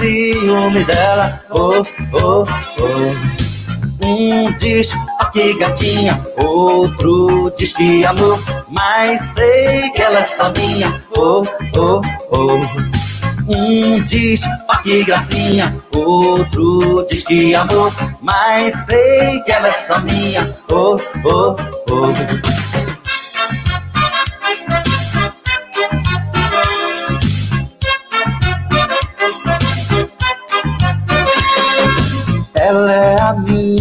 ciúme dela. Oh, oh, oh. Um diz, que gatinha, outro diz que amor, mas sei que ela é só minha. Oh, oh, oh. Um diz, ó que gracinha, outro diz que amor, mas sei que ela é só minha. Oh, oh, oh.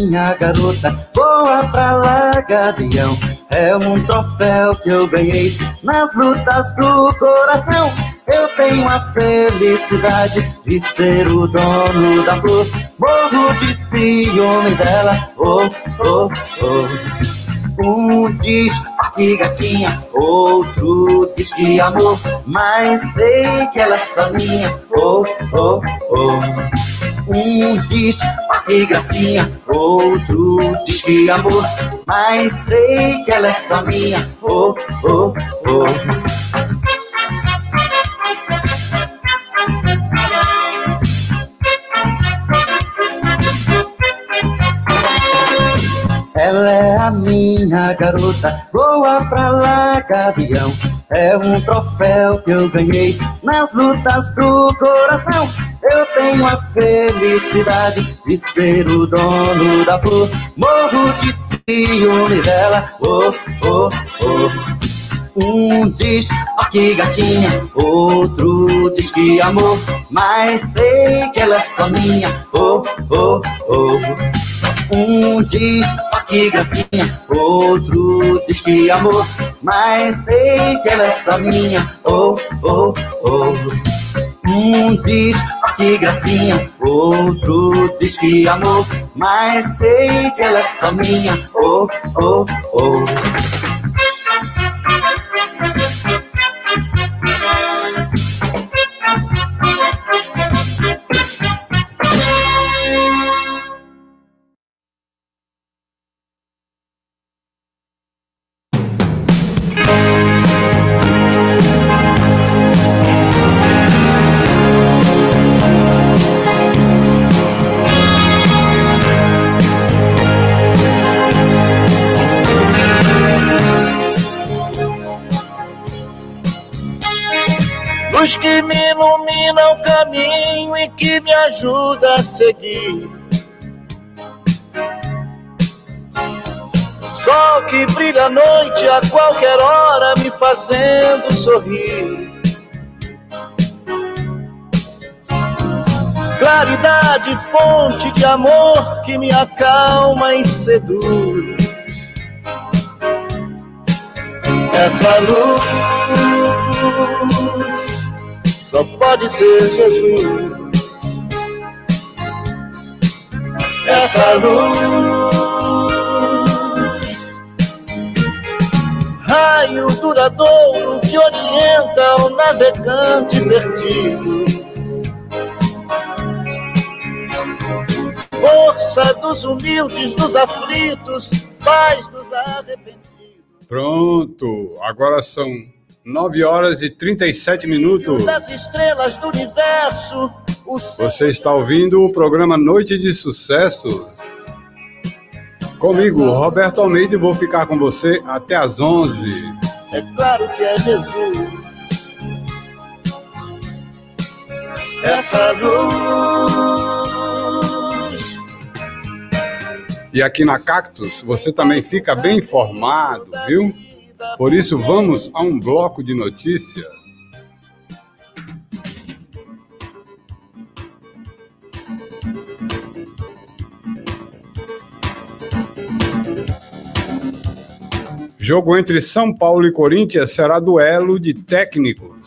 Minha garota, boa pra lá, gavião. É um troféu que eu ganhei nas lutas do coração. Eu tenho a felicidade de ser o dono da flor. Morro de ciúme dela, oh, oh, oh. Um diz que gatinha, outro diz que amor, mas sei que ela é só minha, oh, oh, oh. Um diz que gracinha, outro diz que amor, mas sei que ela é só minha, oh, oh, oh. Ela é a minha garota, boa pra lá, gavião. É um troféu que eu ganhei nas lutas do coração. Eu tenho a felicidade de ser o dono da flor. Morro de ciúme dela, oh, oh, oh. Um diz, ó que gatinha, outro diz que amor, mas sei que ela é só minha, oh, oh, oh. Um diz que gracinha, outro diz que amor, mas sei que ela é só minha, oh, oh, oh. Um diz que gracinha, outro que amor, mas sei que ela é só minha, oh, oh, oh. Que me ilumina o caminho e que me ajuda a seguir. Sol que brilha à noite a qualquer hora, me fazendo sorrir. Claridade, fonte de amor que me acalma e seduz. Essa luz só pode ser Jesus. Essa luz, raio duradouro que orienta o navegante perdido. Força dos humildes, dos aflitos, paz dos arrependidos. Pronto, agora são 9 horas e 37 minutos. Das estrelas do universo, Você está ouvindo o programa Noite de Sucesso. Comigo, Roberto Almeida, e vou ficar com você até às 11. É claro que é Jesus. Essa luz. E aqui na Cactus, você também fica bem informado, viu? Por isso, vamos a um bloco de notícias. Jogo entre São Paulo e Corinthians será duelo de técnicos.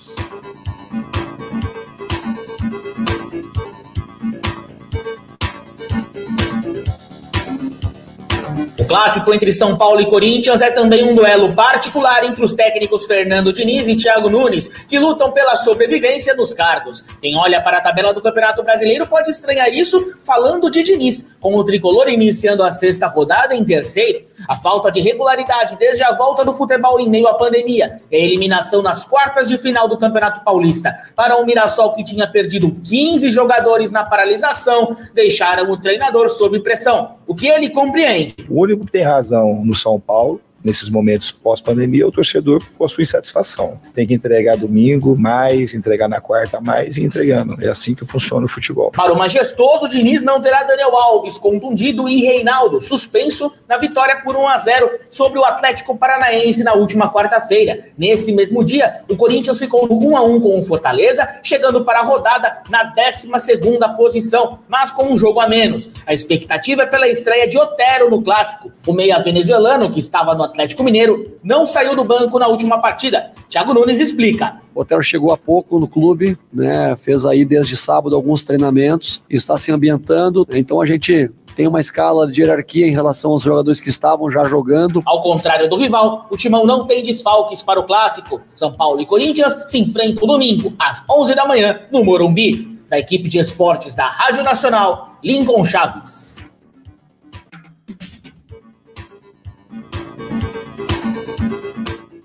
Clássico entre São Paulo e Corinthians é também um duelo particular entre os técnicos Fernando Diniz e Thiago Nunes, que lutam pela sobrevivência nos cargos. Quem olha para a tabela do Campeonato Brasileiro pode estranhar isso falando de Diniz, com o tricolor iniciando a sexta rodada em terceiro. A falta de regularidade desde a volta do futebol em meio à pandemia e a eliminação nas quartas de final do Campeonato Paulista para o Mirassol, que tinha perdido 15 jogadores na paralisação, deixaram o treinador sob pressão. O que ele compreende. O único que tem razão no São Paulo nesses momentos pós-pandemia, o torcedor possui satisfação. Tem que entregar domingo mais, entregar na quarta mais e entregando. É assim que funciona o futebol. Para o majestoso, Diniz não terá Daniel Alves contundido e Reinaldo suspenso na vitória por 1 a 0 sobre o Atlético Paranaense na última quarta-feira. Nesse mesmo dia, o Corinthians ficou no 1 a 1 com o Fortaleza, chegando para a rodada na 12 segunda posição, mas com um jogo a menos. A expectativa é pela estreia de Otero no clássico. O meia venezuelano que estava no Atlético Mineiro, não saiu do banco na última partida. Thiago Nunes explica. O Otero chegou há pouco no clube, né, fez aí desde sábado alguns treinamentos, está se ambientando, então a gente tem uma escala de hierarquia em relação aos jogadores que estavam já jogando. Ao contrário do rival, o Timão não tem desfalques para o clássico. São Paulo e Corinthians se enfrentam domingo, às 11 da manhã, no Morumbi. Da equipe de esportes da Rádio Nacional, Lincoln Chaves.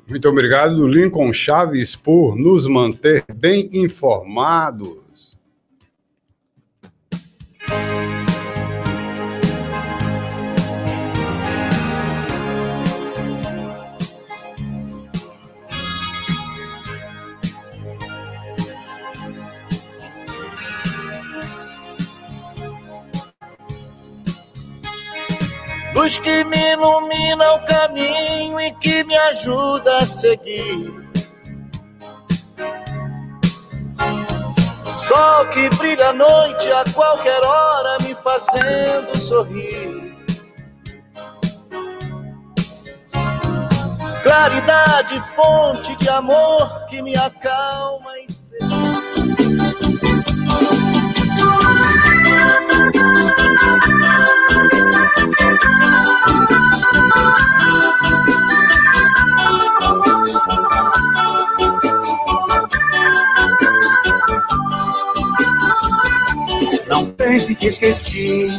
Muito obrigado, Lincoln Chaves, por nos manter bem informados. Luz que me ilumina o caminho e que me ajuda a seguir. Sol que brilha à noite a qualquer hora, me fazendo sorrir. Claridade, fonte de amor que me acalma e Não pense que esqueci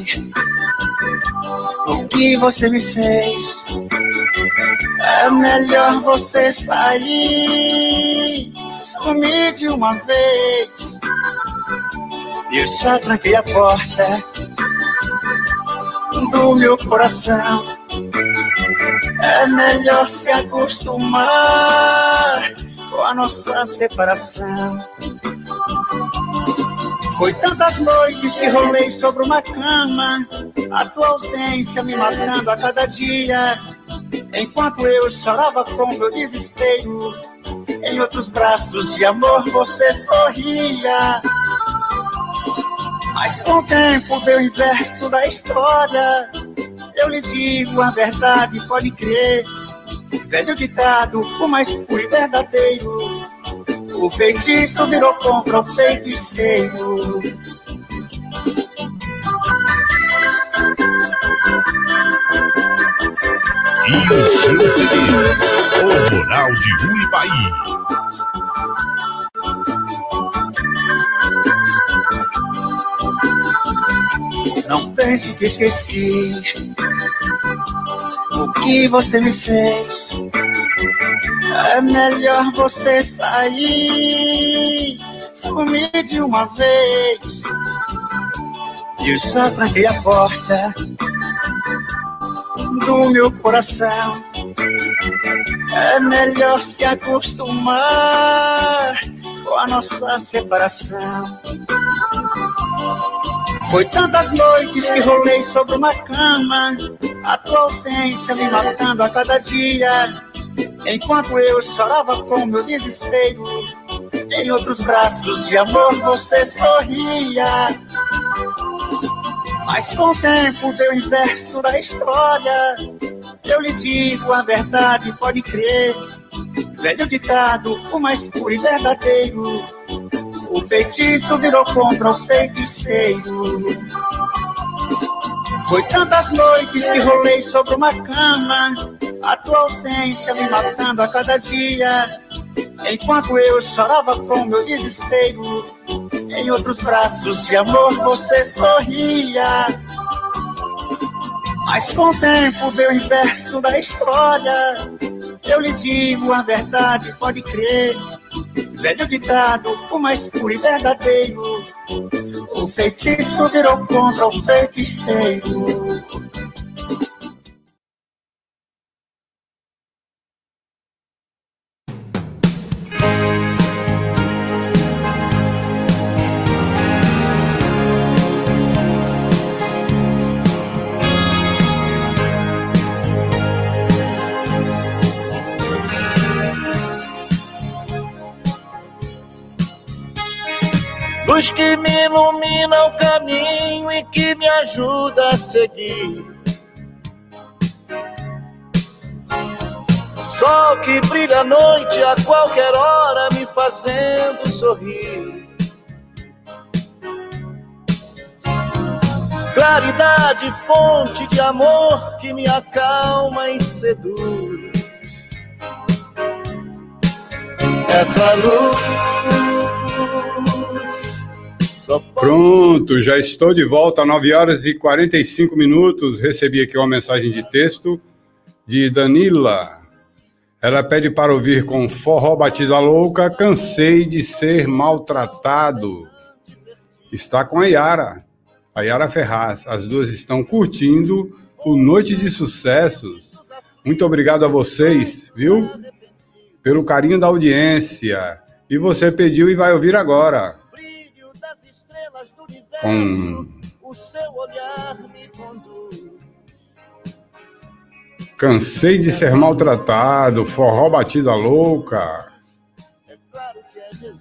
o que você me fez. É melhor você sair, sumir de uma vez. Eu já tranquei a porta do meu coração. É melhor se acostumar com a nossa separação. Foi tantas noites que rolei sobre uma cama, a tua ausência me matando a cada dia. Enquanto eu chorava com meu desespero, em outros braços de amor você sorria. Mas com o tempo veio o inverso da história. Eu lhe digo a verdade, pode crer. Velho ditado, o mais puro e verdadeiro. O feitiço virou contra o feiticeiro. E o chance o Moral de Uibaí. Não pense que esqueci o que você me fez. É melhor você sair, sumir de uma vez. E eu só tranquei a porta do meu coração. É melhor se acostumar com a nossa separação. Foi tantas noites que rolei sobre uma cama, a tua ausência me matando a cada dia. Enquanto eu chorava com meu desespero, em outros braços de amor você sorria. Mas com o tempo o inverso da história. Eu lhe digo a verdade, pode crer. Velho ditado, o mais puro e verdadeiro. O feitiço virou contra o feiticeiro. Foi tantas noites que rolei sobre uma cama, a tua ausência me matando a cada dia. Enquanto eu chorava com meu desespero, em outros braços de amor você sorria. Mas com o tempo veio o inverso da história. Eu lhe digo a verdade, pode crer. Velho ditado, o mais puro e verdadeiro. O feitiço virou contra o feiticeiro. Me ilumina o caminho e que me ajuda a seguir. Sol que brilha à noite a qualquer hora, me fazendo sorrir. Claridade, fonte de amor que me acalma e seduz. Essa luz Pronto, já estou de volta, 9 horas e 45 minutos. Recebi aqui uma mensagem de texto de Danila. Ela pede para ouvir com forró batida louca, cansei de ser maltratado. Está com a Yara, a Yara Ferraz. As duas estão curtindo o Noite de Sucessos. Muito obrigado a vocês, viu? Pelo carinho da audiência. E você pediu e vai ouvir agora. Com o seu olhar me conduz. Cansei de ser maltratado, forró batida louca. É claro que é Jesus.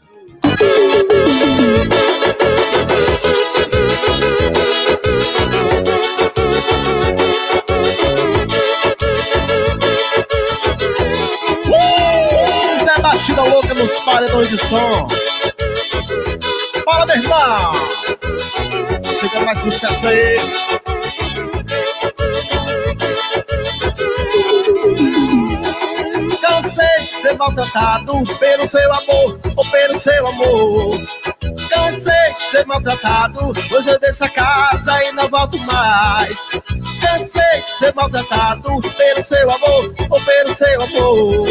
Zé Batida Louca nos paredões de som. Bora, meu irmão! Você quer mais sucesso aí? Cansei de ser maltratado pelo seu amor ou pelo seu amor. Cansei de ser maltratado, pois eu deixo a casa e não volto mais. Cansei de ser maltratado pelo seu amor ou pelo seu amor.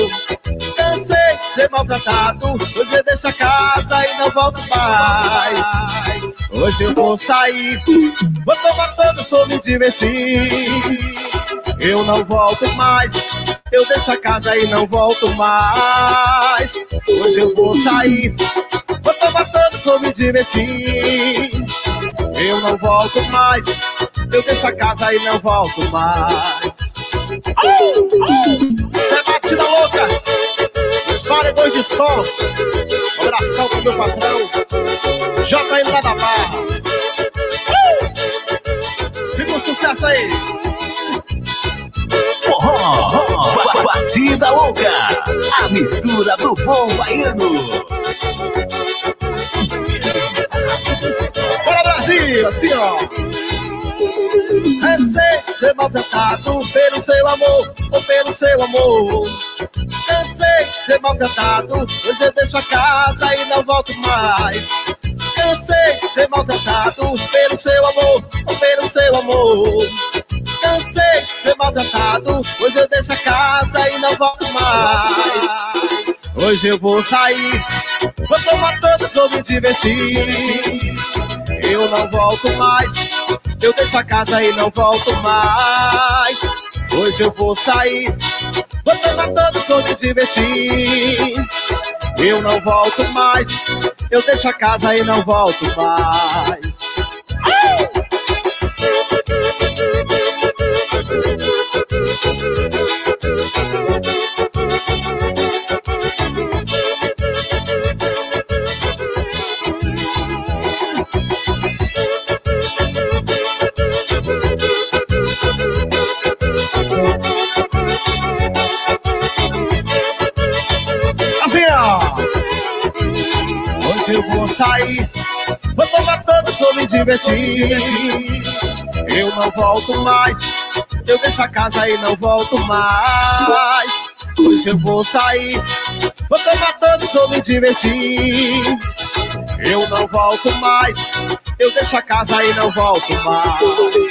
Cansei de ser maltratado, eu deixo a casa e não volto mais. Hoje eu vou sair, vou tomar todo, sou me divertir. Eu não volto mais, eu deixo a casa e não volto mais. Hoje eu vou sair, vou tomar todo, sou me divertir. Eu não volto mais, eu deixo a casa e não volto mais. Isso é batida louca, os paredões de. Um abração pro meu patrão, JM lá da Barra. Siga o sucesso aí. Forró, ba- batida louca, a mistura do bom baiano. Bora Brasil, assim ó. Cansei de ser maltratado pelo seu amor ou pelo seu amor. Cansei de ser maltratado, pois eu deixo a casa e não volto mais. Cansei de ser maltratado pelo seu amor pelo seu amor. Cansei de ser maltratado, pois eu deixo a casa e não volto mais. Hoje eu vou sair, vou tomar todos, vou me divertir. Eu não volto mais, eu deixo a casa e não volto mais. Hoje eu vou sair, vou tomar todos, vou me divertir. Eu não volto mais, eu deixo a casa e não volto mais. Sair, vou tomar todos, vou me divertir. Eu não volto mais, eu deixo a casa e não volto mais. Hoje eu vou sair, vou tomar todos, vou me divertir. Eu não volto mais, eu deixo a casa e não volto mais.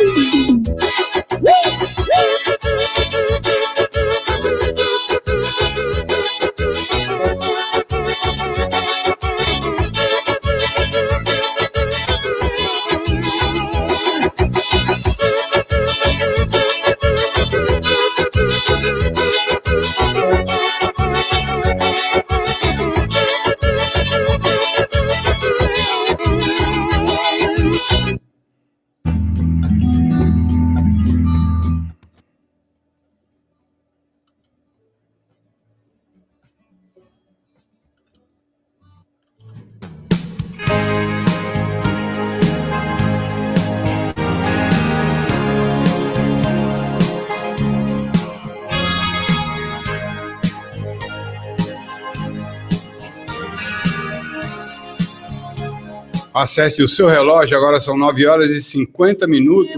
Acesse o seu relógio, agora são 9 horas e 50 minutos.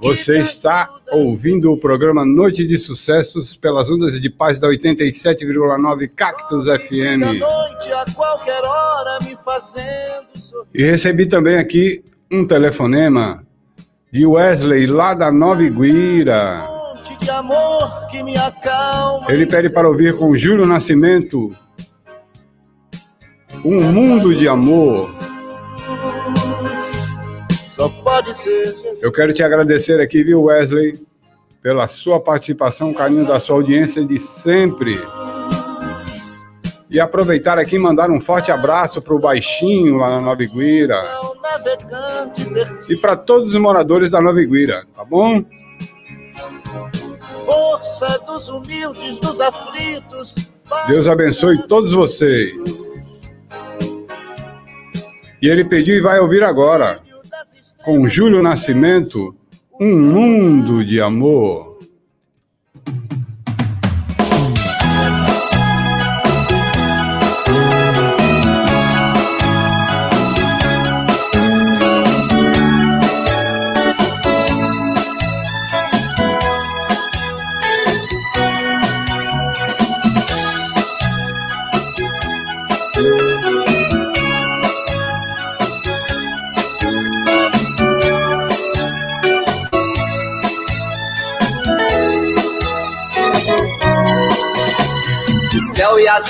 Você está ouvindo o programa Noite de Sucessos pelas ondas de paz da 87,9 Cactus FM. E recebi também aqui um telefonema de Wesley, lá da Nova acalma. Ele pede para ouvir com Júlio Nascimento Um Mundo de Amor. Eu quero te agradecer aqui, viu, Wesley, pela sua participação, carinho da sua audiência de sempre. E aproveitar aqui e mandar um forte abraço para o Baixinho, lá na Nova Iguira. E para todos os moradores da Nova Iguira, tá bom? Força dos humildes, dos aflitos. Deus abençoe todos vocês. E ele pediu e vai ouvir agora, com Júlio Nascimento, Um Mundo de Amor.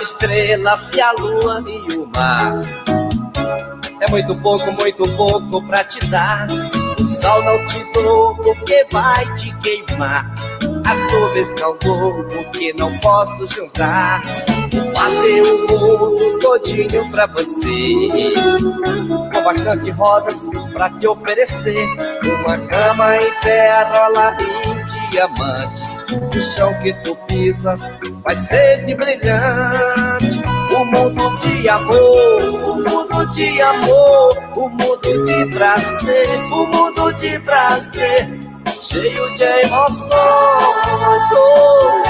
Estrelas e a lua e o mar. É muito pouco, muito pouco pra te dar. O sol não te dou porque vai te queimar. As nuvens não dou porque não posso juntar. Fazer o mundo todinho pra você. Com bastante rosas pra te oferecer. Uma cama em pérola e diamantes. O chão que tu pisas vai ser de brilhante. O mundo de amor, o mundo de amor, o mundo de prazer, o mundo de prazer, cheio de emoções. Oh,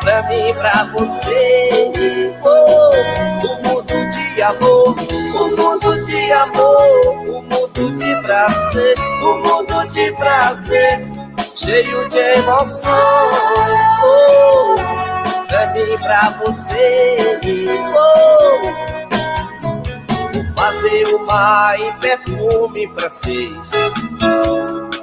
pra mim, pra você, oh, o mundo de amor, o mundo de amor, o mundo de prazer, o mundo de prazer, cheio de emoções. Oh, pra mim, pra você, oh, Vou fazer uma em perfume francês.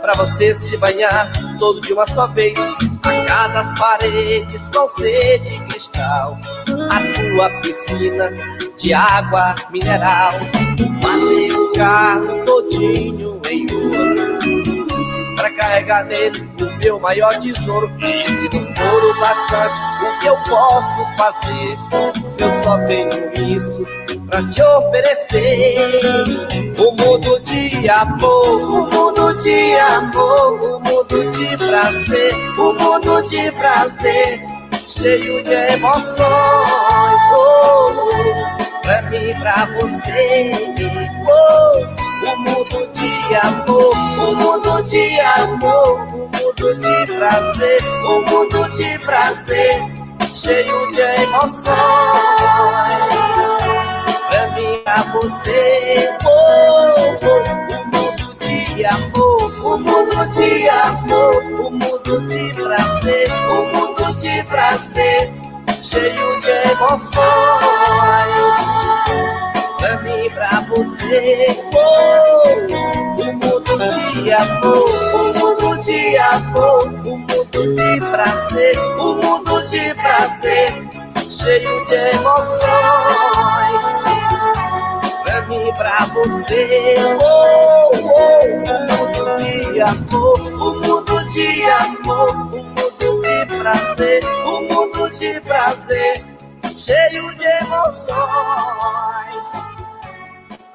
Pra você se banhar todo de uma só vez. A casa, as paredes vão ser de cristal. A tua piscina de água mineral. Fazer o carro todinho em ouro Pra carregar nele o meu maior tesouro. E se não for o bastante, o que eu posso fazer? Eu só tenho isso pra te oferecer. O mundo de amor, o mundo de amor O mundo de prazer, o mundo de prazer Cheio de emoções, oh, pra mim, pra você, oh, o mundo de amor, o mundo de amor, o mundo de prazer, o mundo de prazer, cheio de emoções. Pra mim, pra você, oh, oh, o mundo de amor, o mundo de amor, o mundo de prazer, o mundo de prazer, cheio de emoções pra mim, pra você. Oh, o mundo de amor, o mundo de amor, o mundo de prazer, o mundo de prazer, cheio de emoções. Pra mim, pra você. Oh, oh, o mundo de amor, o mundo de amor, o mundo de prazer, o mundo de prazer cheio de emoções.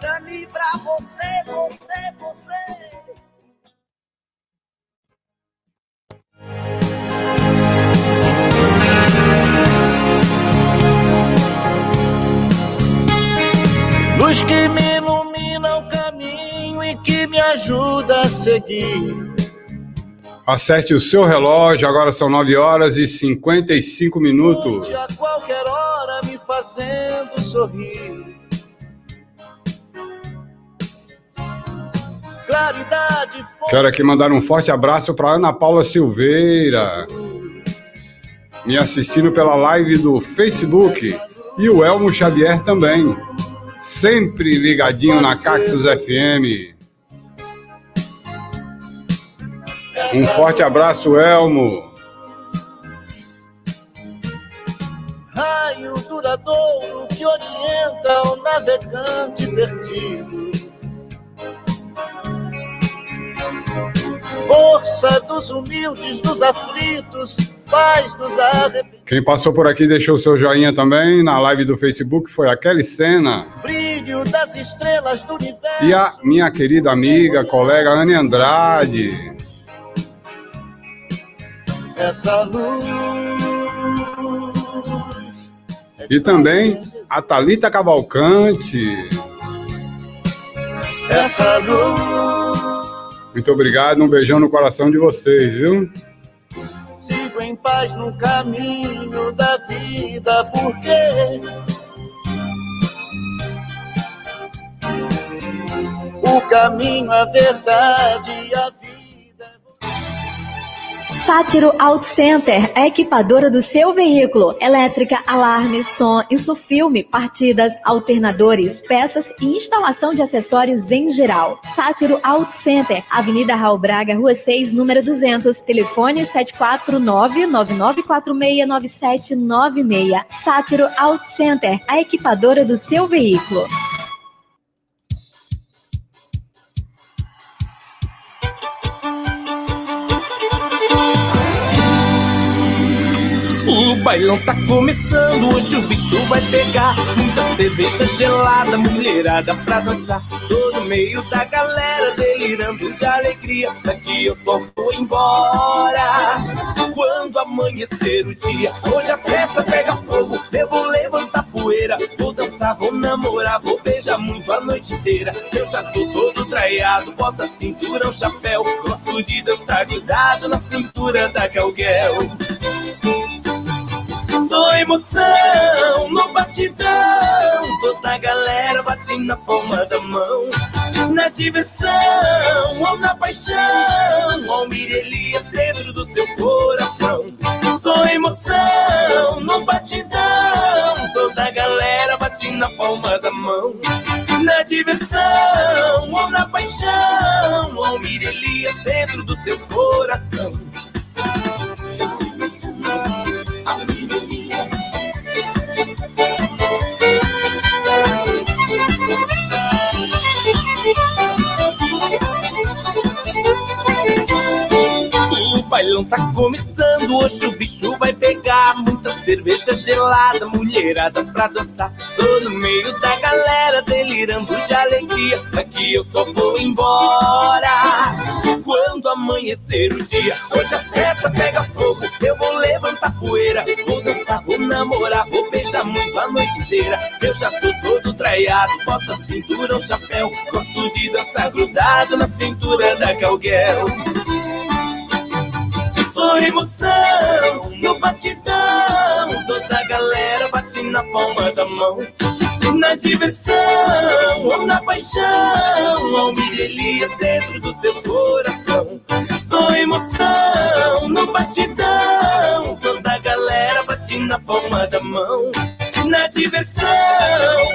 Pra mim, pra você, você, você. Luz que me ilumina o caminho e que me ajuda a seguir. Acerte o seu relógio, agora são 9 horas e 55 minutos. Onde a qualquer hora me fazendo sorrir. Claridade. Quero aqui mandar um forte abraço para Ana Paula Silveira, me assistindo pela live do Facebook, e o Elmo Xavier também, sempre ligadinho na Cactus FM. Um forte abraço, Elmo. Raio duradouro que orienta o navegante perdido. Força dos humildes, dos aflitos, paz dos arrependidos. Quem passou por aqui deixou seu joinha também na live do Facebook foi a Kelly Sena. Brilho das estrelas do universo. E a minha querida amiga, colega Anne Andrade. Essa luz. E também a Thalita Cavalcante. Essa luz. Muito obrigado, um beijão no coração de vocês, viu? Sigo em paz no caminho da vida, porque o caminho, a verdade a vida. Sátiro Auto Center, a equipadora do seu veículo. Elétrica, alarme, som, insufilme, partidas, alternadores, peças e instalação de acessórios em geral. Sátiro Auto Center, Avenida Raul Braga, Rua 6, número 200. Telefone 749-9946-9796. Sátiro Auto Center, a equipadora do seu veículo. O bailão tá começando, hoje o bicho vai pegar. Muita cerveja gelada, mulherada pra dançar. Tô no meio da galera, delirando de alegria. Daqui eu só vou embora. Quando amanhecer o dia, hoje a festa pega fogo. Eu vou levantar poeira, vou dançar, vou namorar, vou beijar muito a noite inteira. Eu já tô todo traiado, bota o chapéu. Gosto de dançar grudado na cintura da Galguel. Sou emoção no batidão. Toda a galera bate na palma da mão. Na diversão ou na paixão. Almir Elias dentro do seu coração. Sou emoção no batidão. Toda a galera bate na palma da mão. Na diversão ou na paixão. Almir Elias dentro do seu coração. Bailão tá começando, hoje o bicho vai pegar. Muita cerveja gelada, mulherada pra dançar. Tô no meio da galera, delirando de alegria. Daqui eu só vou embora. Quando amanhecer o dia Hoje a festa pega fogo, eu vou levantar poeira Vou dançar, vou namorar, vou beijar muito a noite inteira. Eu já tô todo traiado, bota a cintura, o chapéu. Gosto de dançar grudado na cintura da Calguel Sou emoção no batidão. Toda a galera bate na palma da mão. Na diversão ou na paixão. Almir Elias dentro do seu coração. Sou emoção no batidão. Toda a galera bate na palma da mão. Na diversão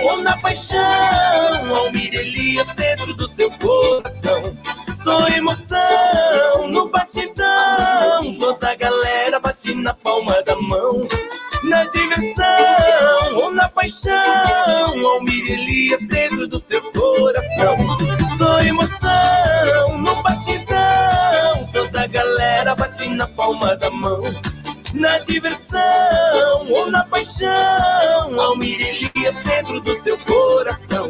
ou na paixão. Almir Elias dentro Almir Elias dentro do seu coração.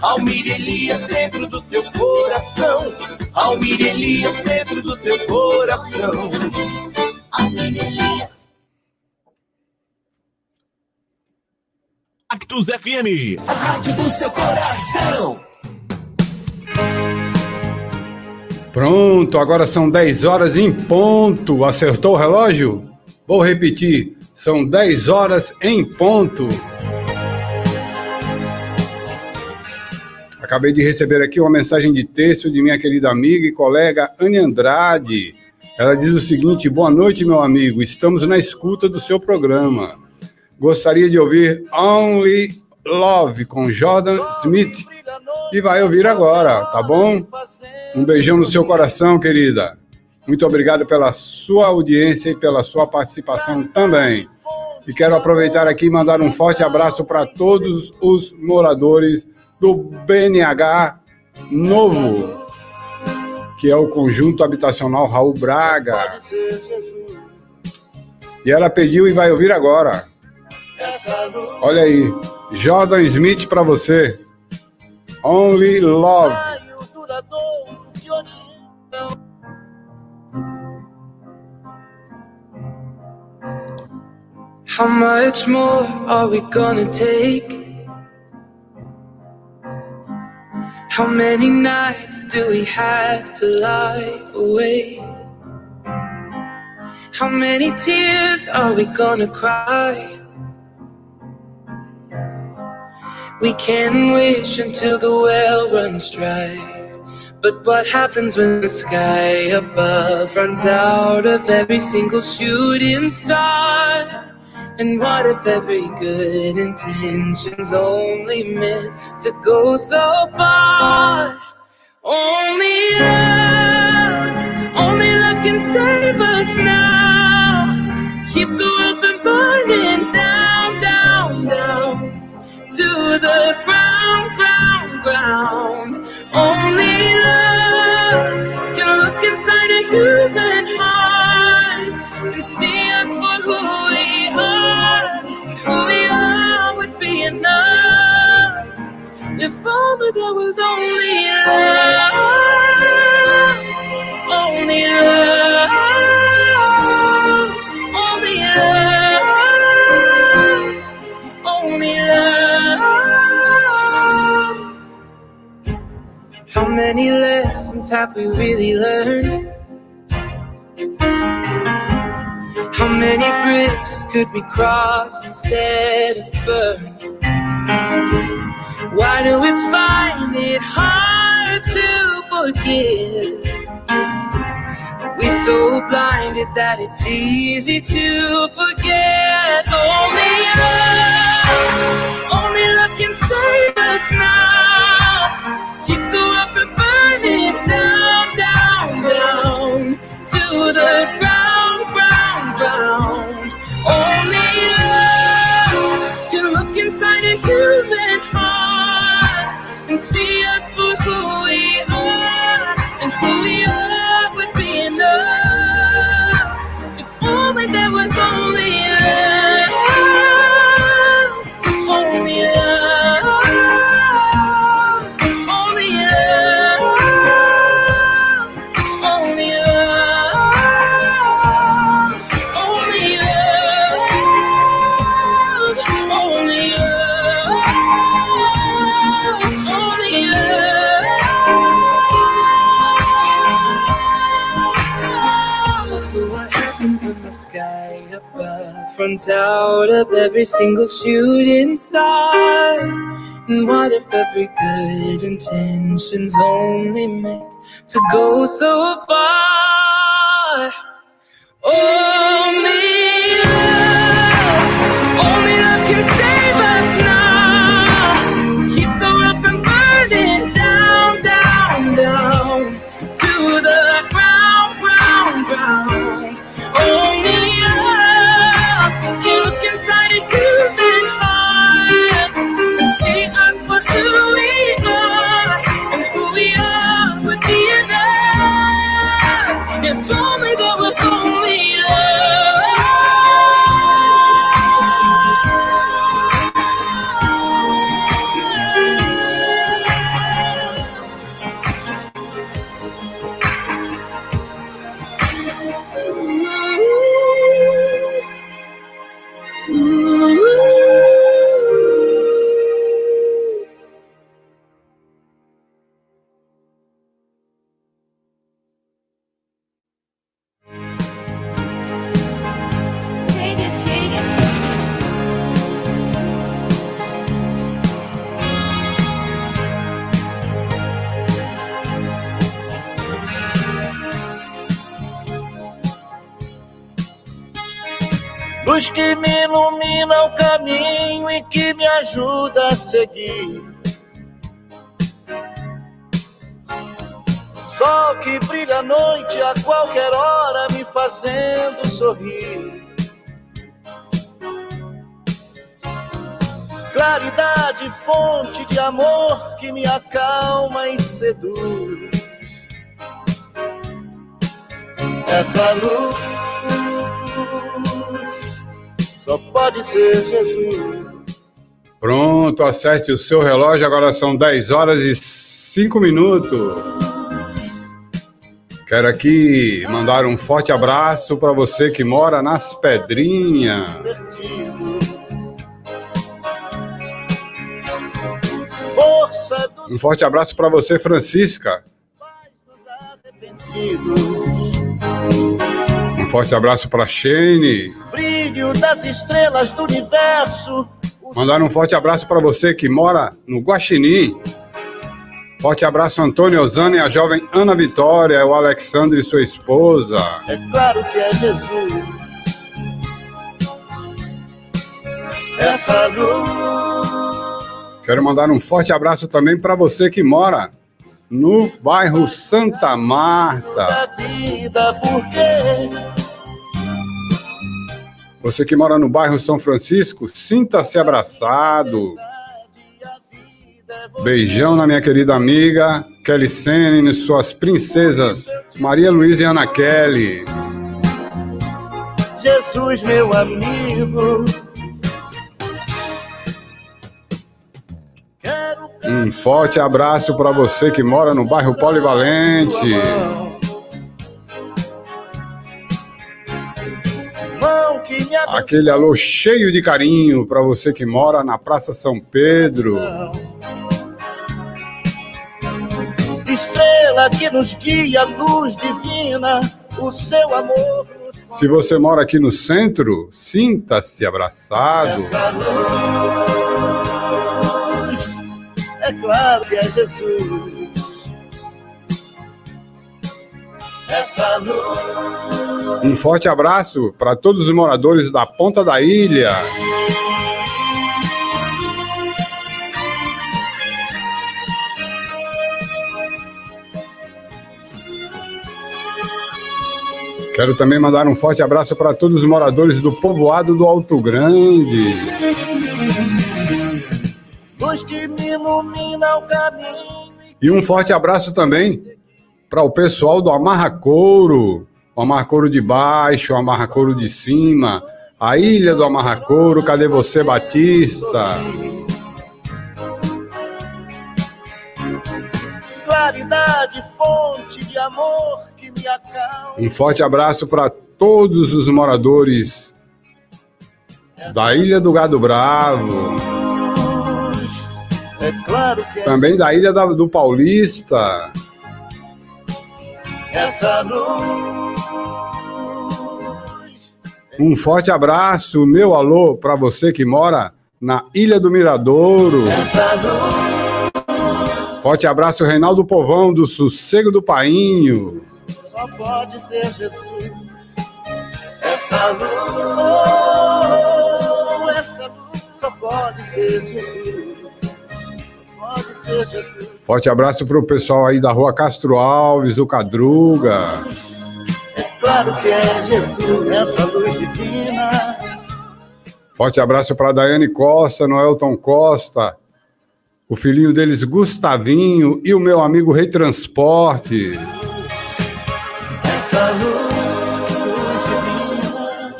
Almir Elias dentro do seu coração. Almir Elias dentro do seu coração. Almir Elias. Actus FM. A rádio do seu coração. Pronto, agora são 10 horas em ponto. Acertou o relógio? Vou repetir, são 10 horas em ponto. Acabei de receber aqui uma mensagem de texto de minha querida amiga e colega Anne Andrade. Ela diz o seguinte: Boa noite, meu amigo. Estamos na escuta do seu programa. Gostaria de ouvir Only Love com Jordan Smith. E vai ouvir agora, tá bom? Um beijão no seu coração, querida. Muito obrigado pela sua audiência e pela sua participação também. E quero aproveitar aqui e mandar um forte abraço para todos os moradores do BNH Novo, que é o Conjunto Habitacional Raul Braga. E ela pediu e vai ouvir agora. Olha aí, Jordan Smith para você. Only Love. How much more are we gonna take? How many nights do we have to lie awake? How many tears are we gonna cry? We can wish until the well runs dry. But what happens when the sky above runs out of every single shooting star? And what if every good intention's only meant to go so far? Only love, only love can save us now. Keep the world from burning down, down, down to the ground, ground, ground. Only love can look inside a human heart if only there was only love, only love, only love, only love. How many lessons have we really learned? How many bridges could we cross instead of burn? Why do we find it hard to forgive? We're so blinded that it's easy to forget. Only love, runs out of every single shooting star? And what if every good intention's only meant to go so far? Only love, only love can save que me ajuda a seguir. Sol que brilha à noite a qualquer hora, me fazendo sorrir. Claridade, fonte de amor que me acalma e seduz. Essa luz só pode ser Jesus. Pronto, acerte o seu relógio, agora são 10 horas e 5 minutos. Quero aqui mandar um forte abraço para você que mora nas Pedrinhas. Um forte abraço para você, Francisca. Um forte abraço para Shane. Brilho das estrelas do universo. Mandar um forte abraço para você que mora no Guaxinim. Forte abraço, Antônio Osana e a jovem Ana Vitória, o Alexandre e sua esposa. É claro que é Jesus. Essa luz. Quero mandar um forte abraço também para você que mora no bairro Santa Marta. Da vida, porque Você que mora no bairro São Francisco, sinta-se abraçado. Beijão na minha querida amiga Kelly Sene e suas princesas Maria Luísa e Ana Kelly. Jesus, meu amigo. Um forte abraço para você que mora no bairro Polivalente. Aquele alô cheio de carinho para você que mora na Praça São Pedro. Estrela que nos guia, luz divina, o seu amor. Se você mora aqui no centro, sinta-se abraçado. Essa luz, é claro que é Jesus. Essa luz, Um forte abraço para todos os moradores da Ponta da Ilha. Quero também mandar um forte abraço para todos os moradores do povoado do Alto Grande. E um forte abraço também para o pessoal do Amarra Couro, o Amarra Couro de baixo, o Amarra Couro de cima, a ilha do Amarra Couro, cadê você, Batista? Claridade, fonte de amor que me acalma. Um forte abraço para todos os moradores da Ilha do Gado Bravo, É claro que é também da Ilha da- do Paulista. Essa luz. Um forte abraço, meu alô, para você que mora na Ilha do Miradouro. Essa luz Forte abraço, Reinaldo Povão, do Sossego do Painho. só pode ser Jesus. Essa luz, essa luz só pode ser Jesus. Forte abraço para o pessoal aí da rua Castro Alves, o Cadruga. É claro que é Jesus, essa luz divina. Forte abraço para Daiane Costa, Noelton Costa, o filhinho deles, Gustavinho, e o meu amigo Rei Transporte. Essa luz divina.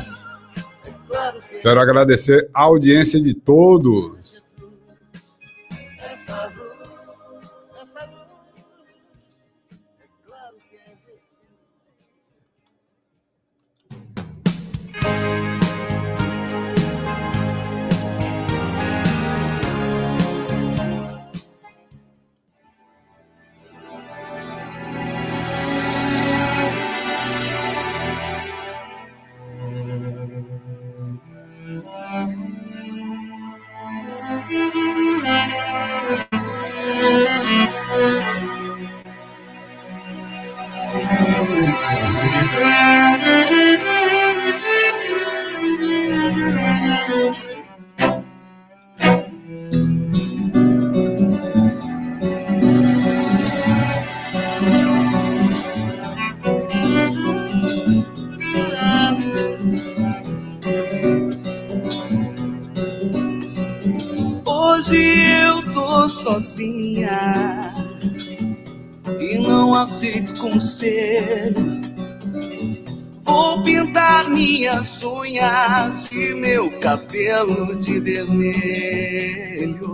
É claro que é Quero agradecer a audiência de todos. Aceito conselho. Vou pintar minhas unhas e meu cabelo de vermelho.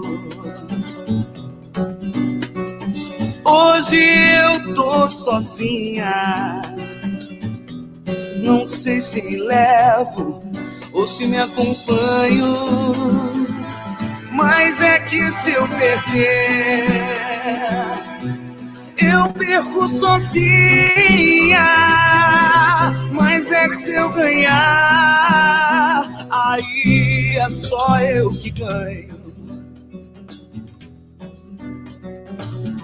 Hoje eu tô sozinha. Não sei se me levo ou se me acompanho. Mas é que se eu perder, eu perco sozinha. Mas é que se eu ganhar, aí é só eu que ganho.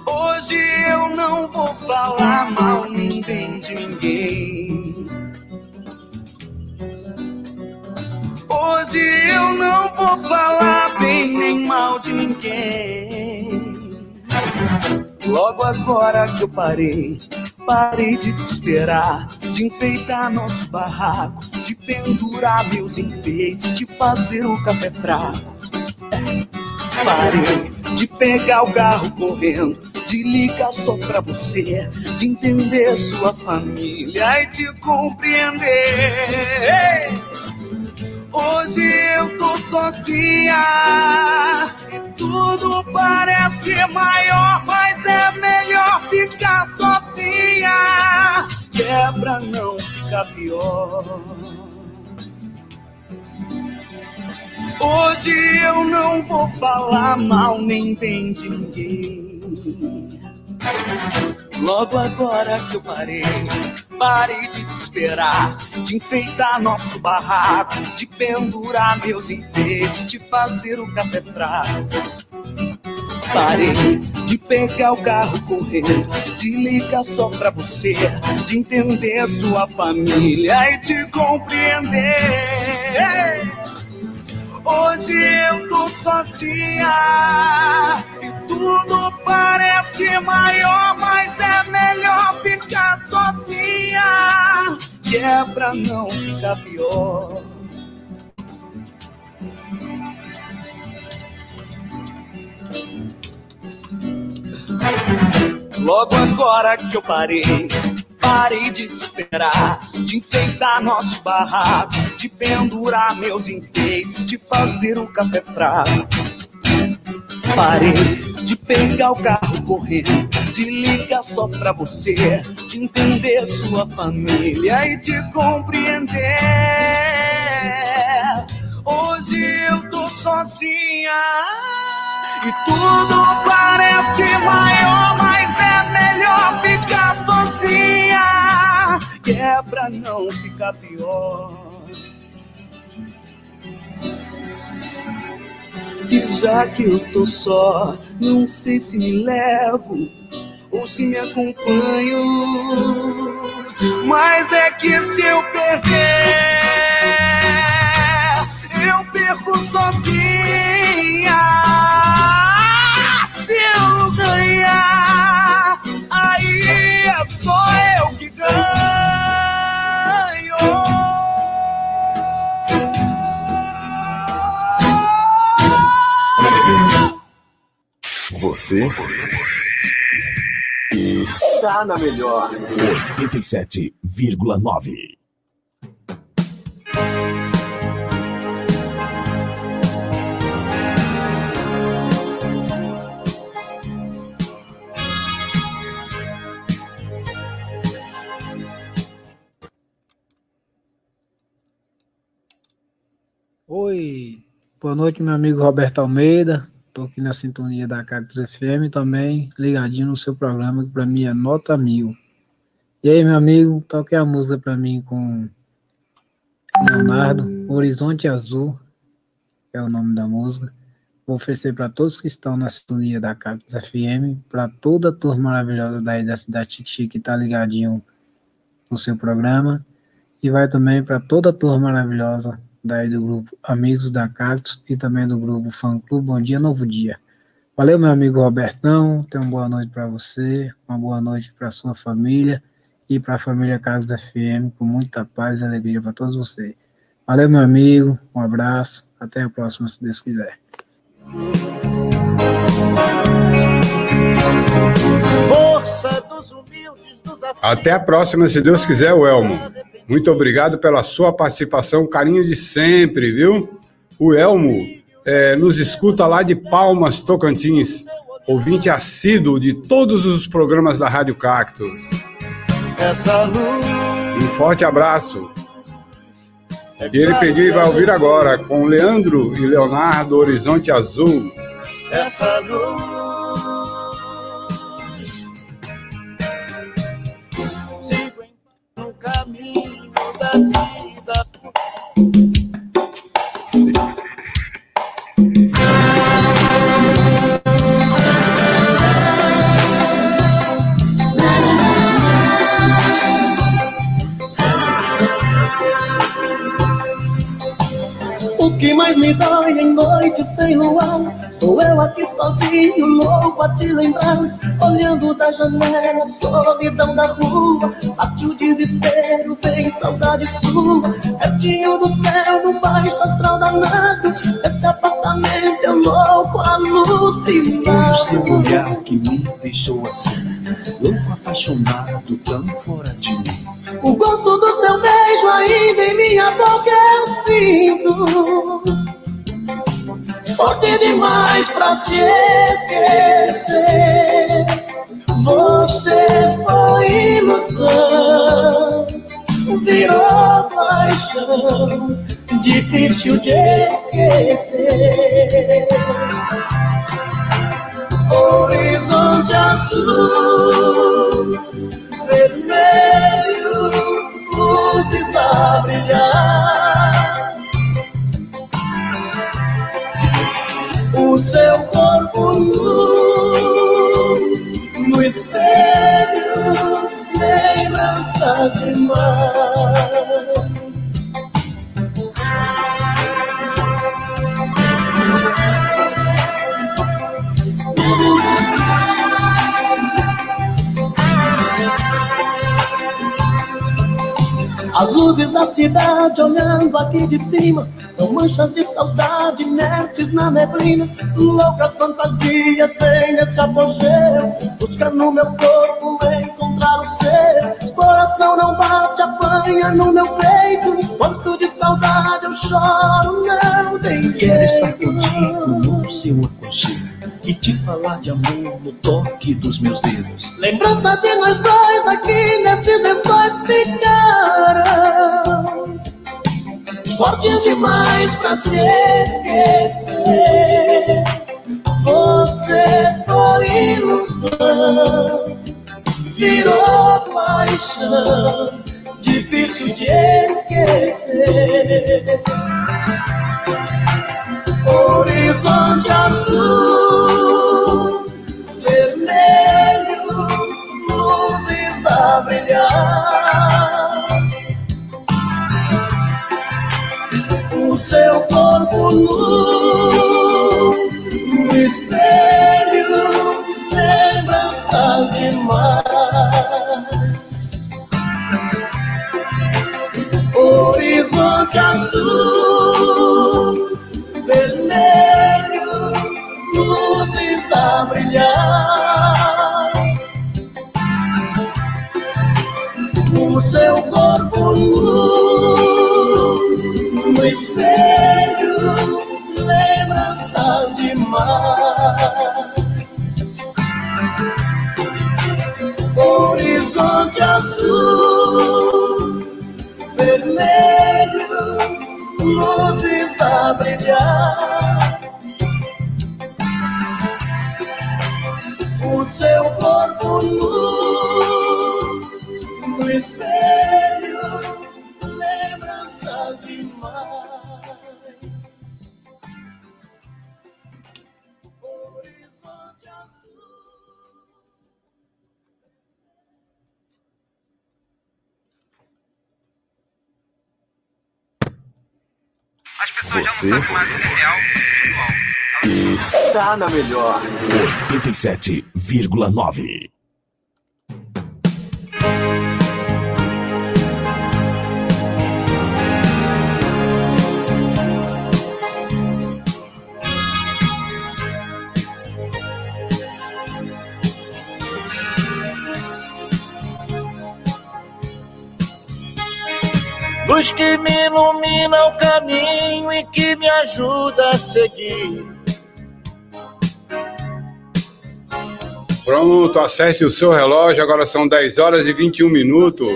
Hoje eu não vou falar mal nem bem de ninguém. Hoje eu não vou falar bem nem mal de ninguém. Logo agora que eu parei, parei de te esperar, de enfeitar nosso barraco, de pendurar meus enfeites, de fazer o café fraco. É, parei de pegar o carro correndo, de ligar só pra você, de entender sua família e te compreender. Hoje eu tô sozinha e tudo parece maior, mas é melhor ficar sozinha, que pra não ficar pior. Hoje eu não vou falar mal nem bem de ninguém. Logo agora que eu parei, parei de te esperar, de enfeitar nosso barraco, de pendurar meus enfeites, de fazer o café fraco. Parei de pegar o carro correndo, de ligar só pra você, de entender sua família e te compreender. Hoje eu tô sozinha tudo parece maior, mas é melhor ficar sozinha, que é não ficar pior. Logo agora que eu parei, parei de te esperar, de enfeitar nosso barraco, de pendurar meus enfeites, de fazer o café fraco. Parei pegar o carro correndo, de ligar só pra você, de entender sua família e te compreender. Hoje eu tô sozinha e tudo parece maior, mas é melhor ficar sozinha, que é pra não ficar pior. E já que eu tô só, não sei se me levo ou se me acompanho. Mas é que se eu perder, eu perco sozinha. Se eu ganhar, aí é só eu que ganho. Você está na melhor 87,9. Oi, boa noite, meu amigo Roberto Almeida. Estou aqui na sintonia da Cactus FM também, ligadinho no seu programa, que para mim é nota mil. E aí, meu amigo, toque a música para mim com Leonardo, Horizonte Azul, é o nome da música. Vou oferecer para todos que estão na sintonia da Cactus FM, para toda a turma maravilhosa daí da cidade Chique que está ligadinho no seu programa, e vai também para toda a turma maravilhosa daí do grupo Amigos da Cactus e também do grupo Fã Clube Bom Dia Novo Dia. Valeu, meu amigo Robertão. Tenha uma boa noite para você, uma boa noite para sua família e para a família Casa da FM, com muita paz e alegria para todos vocês. Valeu, meu amigo. Um abraço. Até a próxima, se Deus quiser. Força dos humildes, dos Até a próxima, se Deus quiser, o Elmo. Muito obrigado pela sua participação, carinho de sempre, viu? O Elmo é, nos escuta lá de Palmas, Tocantins, ouvinte assíduo de todos os programas da Rádio Cactus. Um forte abraço. E ele pediu e vai ouvir agora com Leandro e Leonardo Horizonte Azul. essa luz. Me dói em noite sem luar. Sou eu aqui sozinho, louco a te lembrar. Olhando da janela, solidão da rua. Bate o desespero, vem saudade sua. Pertinho do céu, no baixo astral danado. Esse apartamento é louco, Foi o alucinado seu olhar que me deixou assim Louco, apaixonado, tão fora de mim. O gosto do seu beijo ainda em minha boca eu sinto Forte demais pra se esquecer Você foi ilusão Virou paixão Difícil de esquecer Horizonte azul vermelho, luzes a brilhar. O seu corpo nu, no espelho, lembrança demais. As luzes da cidade olhando aqui de cima São manchas de saudade inertes na neblina. Loucas fantasias nesse apogeu. Busca no meu corpo encontrar o seu. Coração não bate, apanha no meu peito. Quanto de saudade eu choro, não tem Quero estar jeito. contigo no seu aconchego E te falar de amor no toque dos meus dedos. Lembrança de nós dois aqui nesses lençóis ficaram Fortes demais pra se esquecer Você foi ilusão Virou paixão Difícil de esquecer Horizonte azul vermelho, luzes a brilhar. Seu corpo nu, no espelho, lembranças demais. Horizonte azul, vermelho, luzes a brilhar. O seu corpo nu, no espelho, lembranças demais. Horizonte azul, vermelho, luzes a. O seu corpo nu, no espelho, Você está na melhor. 87,9. Luz que me ilumina o caminho e que me ajuda a seguir. Pronto, acesse o seu relógio, agora são 10 horas e 21 minutos.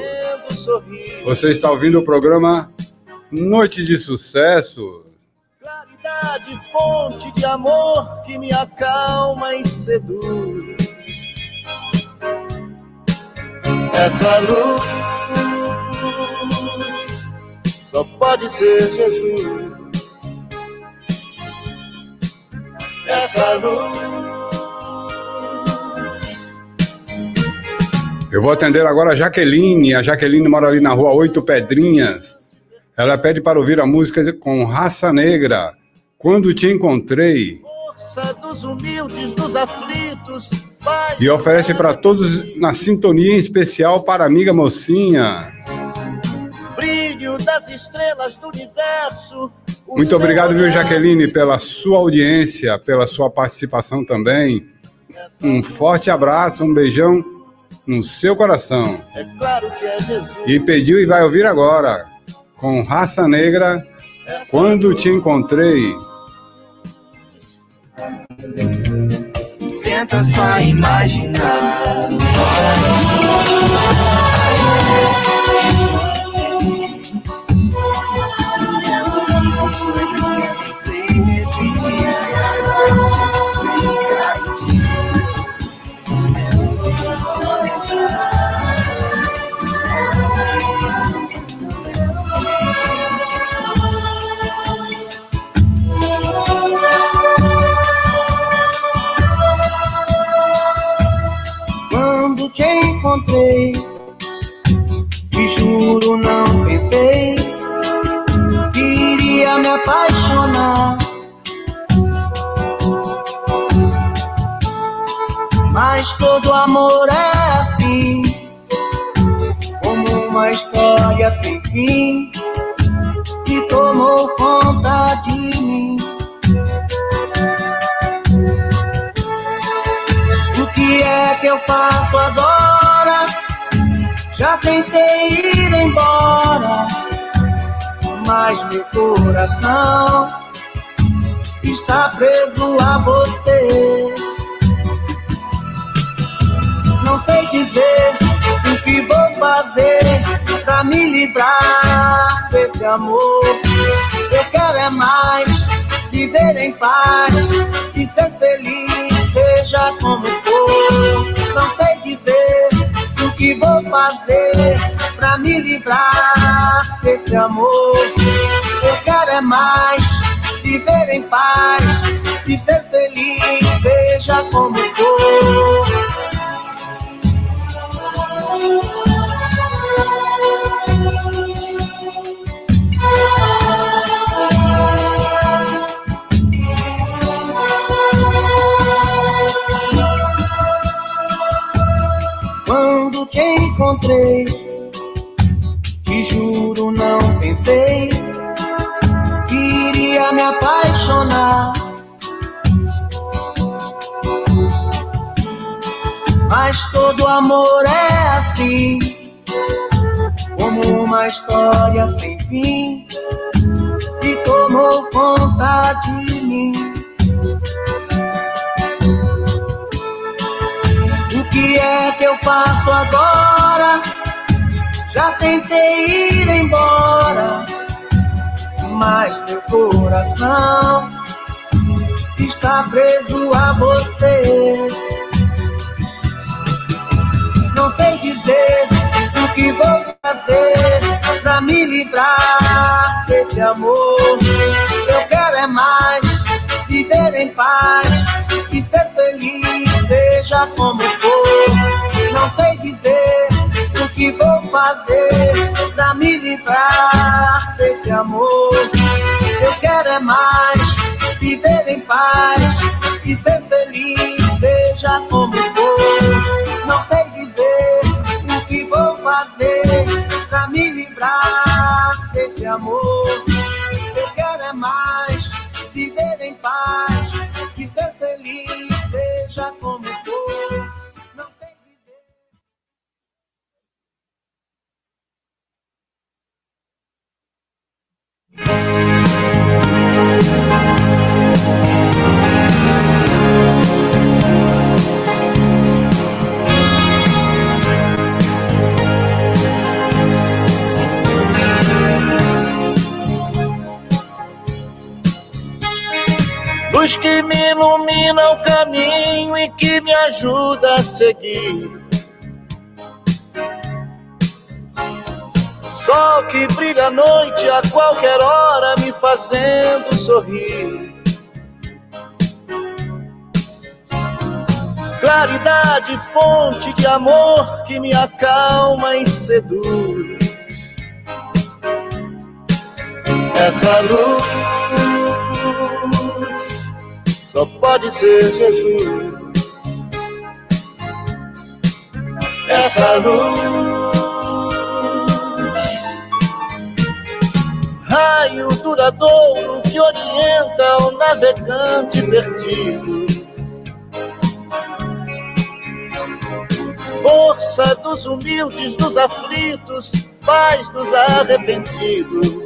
Você está ouvindo o programa Noite de Sucesso. Claridade, fonte de amor que me acalma e seduz. Essa luz só pode ser Jesus. Essa luz. Eu vou atender agora a Jaqueline. A Jaqueline mora ali na rua Oito Pedrinhas. Ela pede para ouvir a música com Raça Negra. Quando te encontrei. Força dos humildes, dos aflitos. E oferece para todos na sintonia em especial para a amiga mocinha. Das estrelas do universo. Muito obrigado, viu, Jaqueline, pela sua audiência, pela sua participação também. Um forte abraço, um beijão no seu coração. É claro que é Jesus. E pediu e vai ouvir agora, com Raça Negra, Quando Te Encontrei. Tenta só imaginar. Encontrei, te juro, não pensei que iria me apaixonar. Mas todo amor é assim, como uma história sem fim que tomou conta de mim. O que é que eu faço agora? Já tentei ir embora, mas meu coração está preso a você. Não sei dizer o que vou fazer pra me livrar desse amor. Eu quero é mais viver em paz e ser feliz, seja como for. Não sei dizer que vou fazer pra me livrar desse amor. Eu quero é mais viver em paz e ser feliz, seja como for. Te encontrei, te juro, não pensei que iria me apaixonar. Mas todo amor é assim, como uma história sem fim que tomou conta de mim. Que é que eu faço agora? Já tentei ir embora, mas meu coração está preso a você. Não sei dizer o que vou fazer pra me livrar desse amor. Eu quero é mais viver em paz e ser feliz, seja como for. Não sei dizer o que vou fazer pra me livrar desse amor. Eu quero é mais viver em paz e ser feliz, seja como for. Não sei dizer o que vou fazer pra me livrar desse amor. Eu quero é mais viver em paz e ser feliz, seja como for. Luz que me ilumina o caminho e que me ajuda a seguir. Sol que brilha à noite a qualquer hora, me fazendo sorrir. Claridade, fonte de amor que me acalma e seduz. Essa luz só pode ser Jesus. Essa luz, raio duradouro que orienta o navegante perdido. Força dos humildes, dos aflitos, paz dos arrependidos.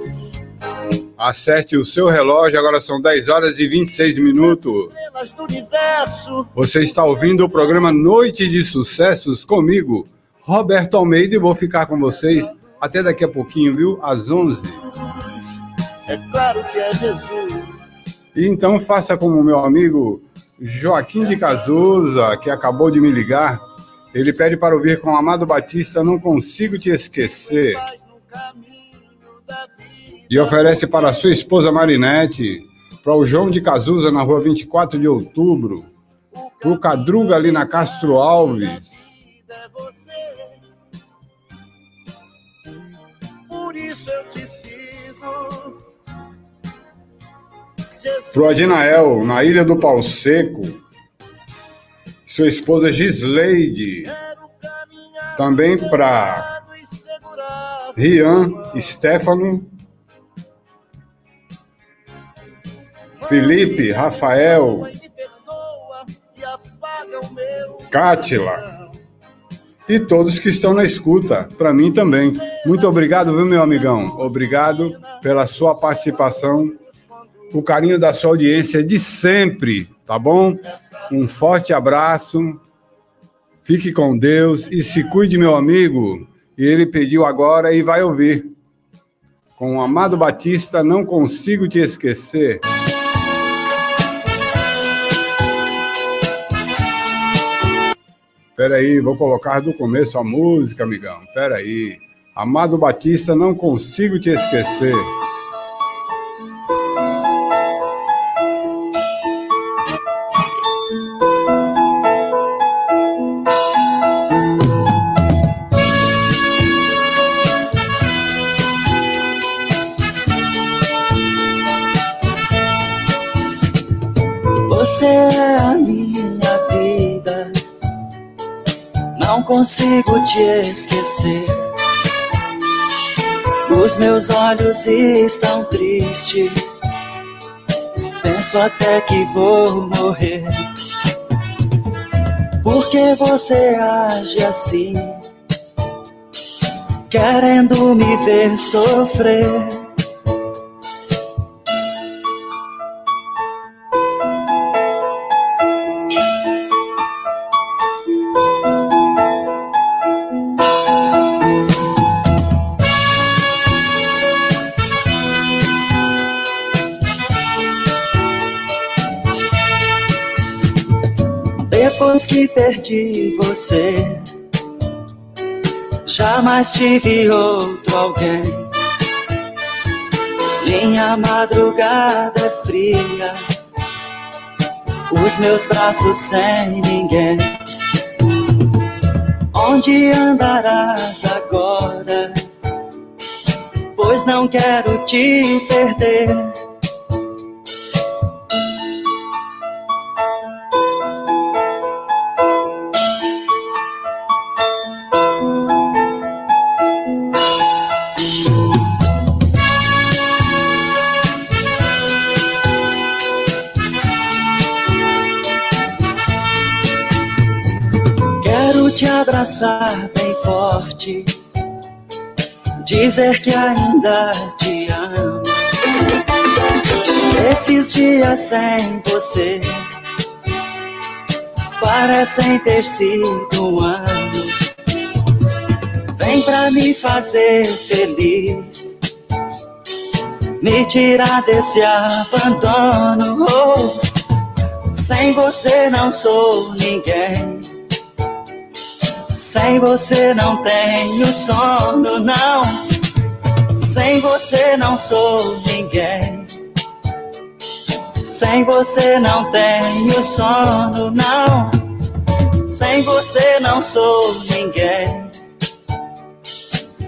Acerte o seu relógio, agora são 10 horas e 26 minutos. Você está ouvindo o programa Noite de Sucessos comigo, Roberto Almeida, e vou ficar com vocês até daqui a pouquinho, viu? Às 11. É claro que é Jesus. E então faça como meu amigo Joaquim de Cazuza, que acabou de me ligar. Ele pede para ouvir com Amado Batista, Não Consigo Te Esquecer. E oferece para sua esposa Marinete, para o João de Cazuza na rua 24 de outubro, para o Cadruga ali na Castro Alves, para o Adinael na Ilha do Pau Seco, sua esposa Gisleide, também para Rian, Stefano, Felipe, Rafael, Cátila. E todos que estão na escuta, para mim também. Muito obrigado, viu, meu amigão? Obrigado pela sua participação, o carinho da sua audiência de sempre, tá bom? Um forte abraço, fique com Deus e se cuide, meu amigo. E ele pediu agora e vai ouvir. Com o Amado Batista, não consigo te esquecer. Peraí, vou colocar do começo a música, amigão. Peraí. Amado Batista, não consigo te esquecer. Consigo te esquecer. Os meus olhos estão tristes, penso até que vou morrer. Porque você age assim, querendo me ver sofrer. Perdi você, jamais tive outro alguém. Minha madrugada é fria, os meus braços sem ninguém. Onde andarás agora? Pois não quero te perder. Abraçar bem forte, dizer que ainda te amo. Esses dias sem você parecem ter sido um ano. Vem pra me fazer feliz, me tirar desse abandono. Oh. Sem você não sou ninguém. Sem você não tenho sono, não. Sem você não sou ninguém. Sem você não tenho sono, não. Sem você não sou ninguém.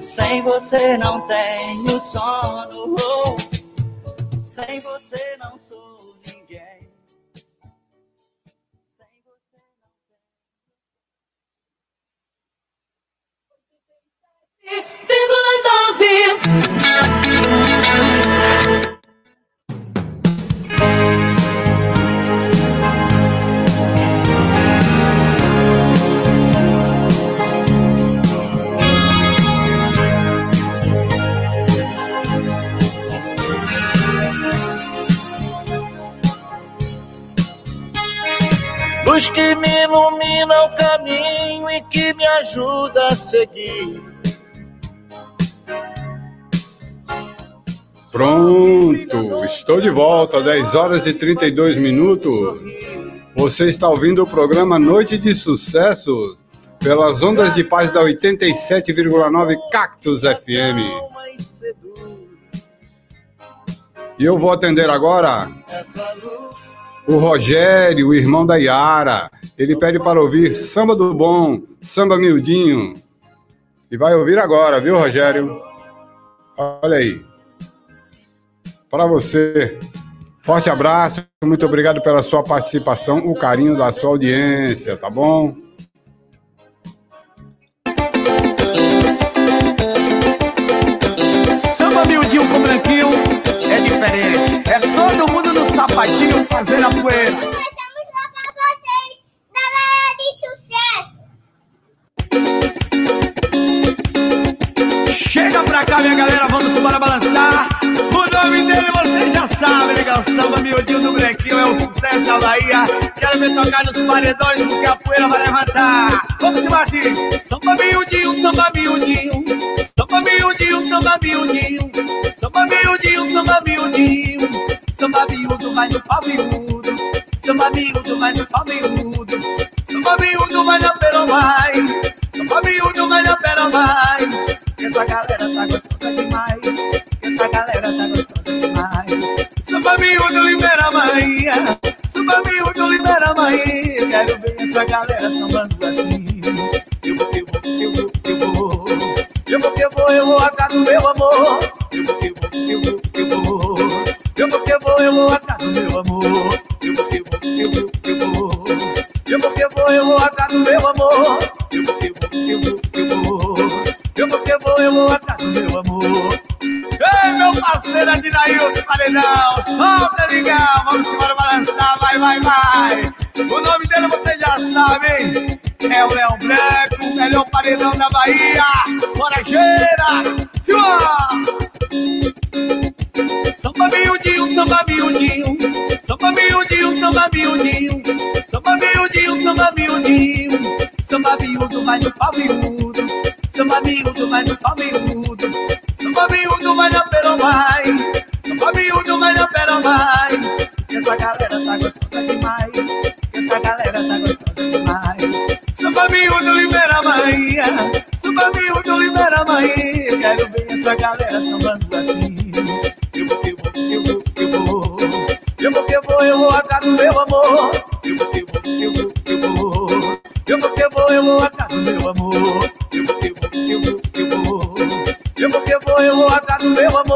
Sem você não tenho sono. Oh. Sem você não seguir. Pronto, estou de volta, 10 horas e 32 minutos. Você está ouvindo o programa Noite de Sucesso pelas ondas de paz da 87,9 Cactus FM. E eu vou atender agora o Rogério, o irmão da Yara. Ele pede para ouvir Samba do Bom, Samba Miudinho. E vai ouvir agora, viu, Rogério? Olha aí. Para você. Forte abraço, muito obrigado pela sua participação, o carinho da sua audiência, tá bom? Samba miudinho com branquinho é diferente. É todo mundo no sapatinho fazendo a poeira. Pra cá, minha galera, vamos embora balançar. O nome dele você já sabe, legal. Samba miudinho do branquinho é o sucesso da Bahia. Quero ver tocar nos paredões porque a poeira vai levantar. Vamos embora assim. Samba miudinho, samba miudinho. Samba miudinho, samba miudinho. Samba miudinho, samba miudinho. Samba miúdo vai no pau miúdo. Samba miúdo vai no pau miúdo. Samba miúdo vai na pera mais. Samba miúdo vai na pera mais. Essa galera tá gostosa demais. Essa galera tá gostosa demais. Samba miúdo libera a Bahia. Samba miúdo libera a Bahia. Quero ver essa galera sambando assim. Eu vou, eu vou, eu vou, eu vou. Eu vou, eu vou, eu vou atrás do meu amor. Eu vou, eu vou, eu vou, eu vou. Eu vou, eu vou, eu vou atrás do meu amor. Eu vou, eu vou, eu vou, eu vou. Eu vou, eu vou, eu vou atrás do meu amor. Eu vou, eu vou, eu vou. Do meu amor. Ei, meu parceiro Adinailson Paredão, solta, legal, vamos embora balançar, vai, vai, vai. O nome dele você já sabe, hein? É o Leão Branco, o melhor paredão da Bahia. Forageira, Senhor! Samba miudinho, samba miudinho, samba miudinho, samba miudinho, samba miudinho, samba miudinho, samba miúdo vai no pau miúdo, mais, samba miúdo vai na pera mais, essa galera tá gostosa demais, essa galera tá gostosa demais, samba miúdo libera a Bahia, samba miúdo libera a Bahia, quero ver essa galera sambando assim. Eu vou, eu vou, eu vou, eu vou. Eu vou, eu vou, eu vou atrás do meu amor. Eu vou, eu vou, eu vou, eu vou. Eu vou, eu vou, eu vou atrás do meu amor.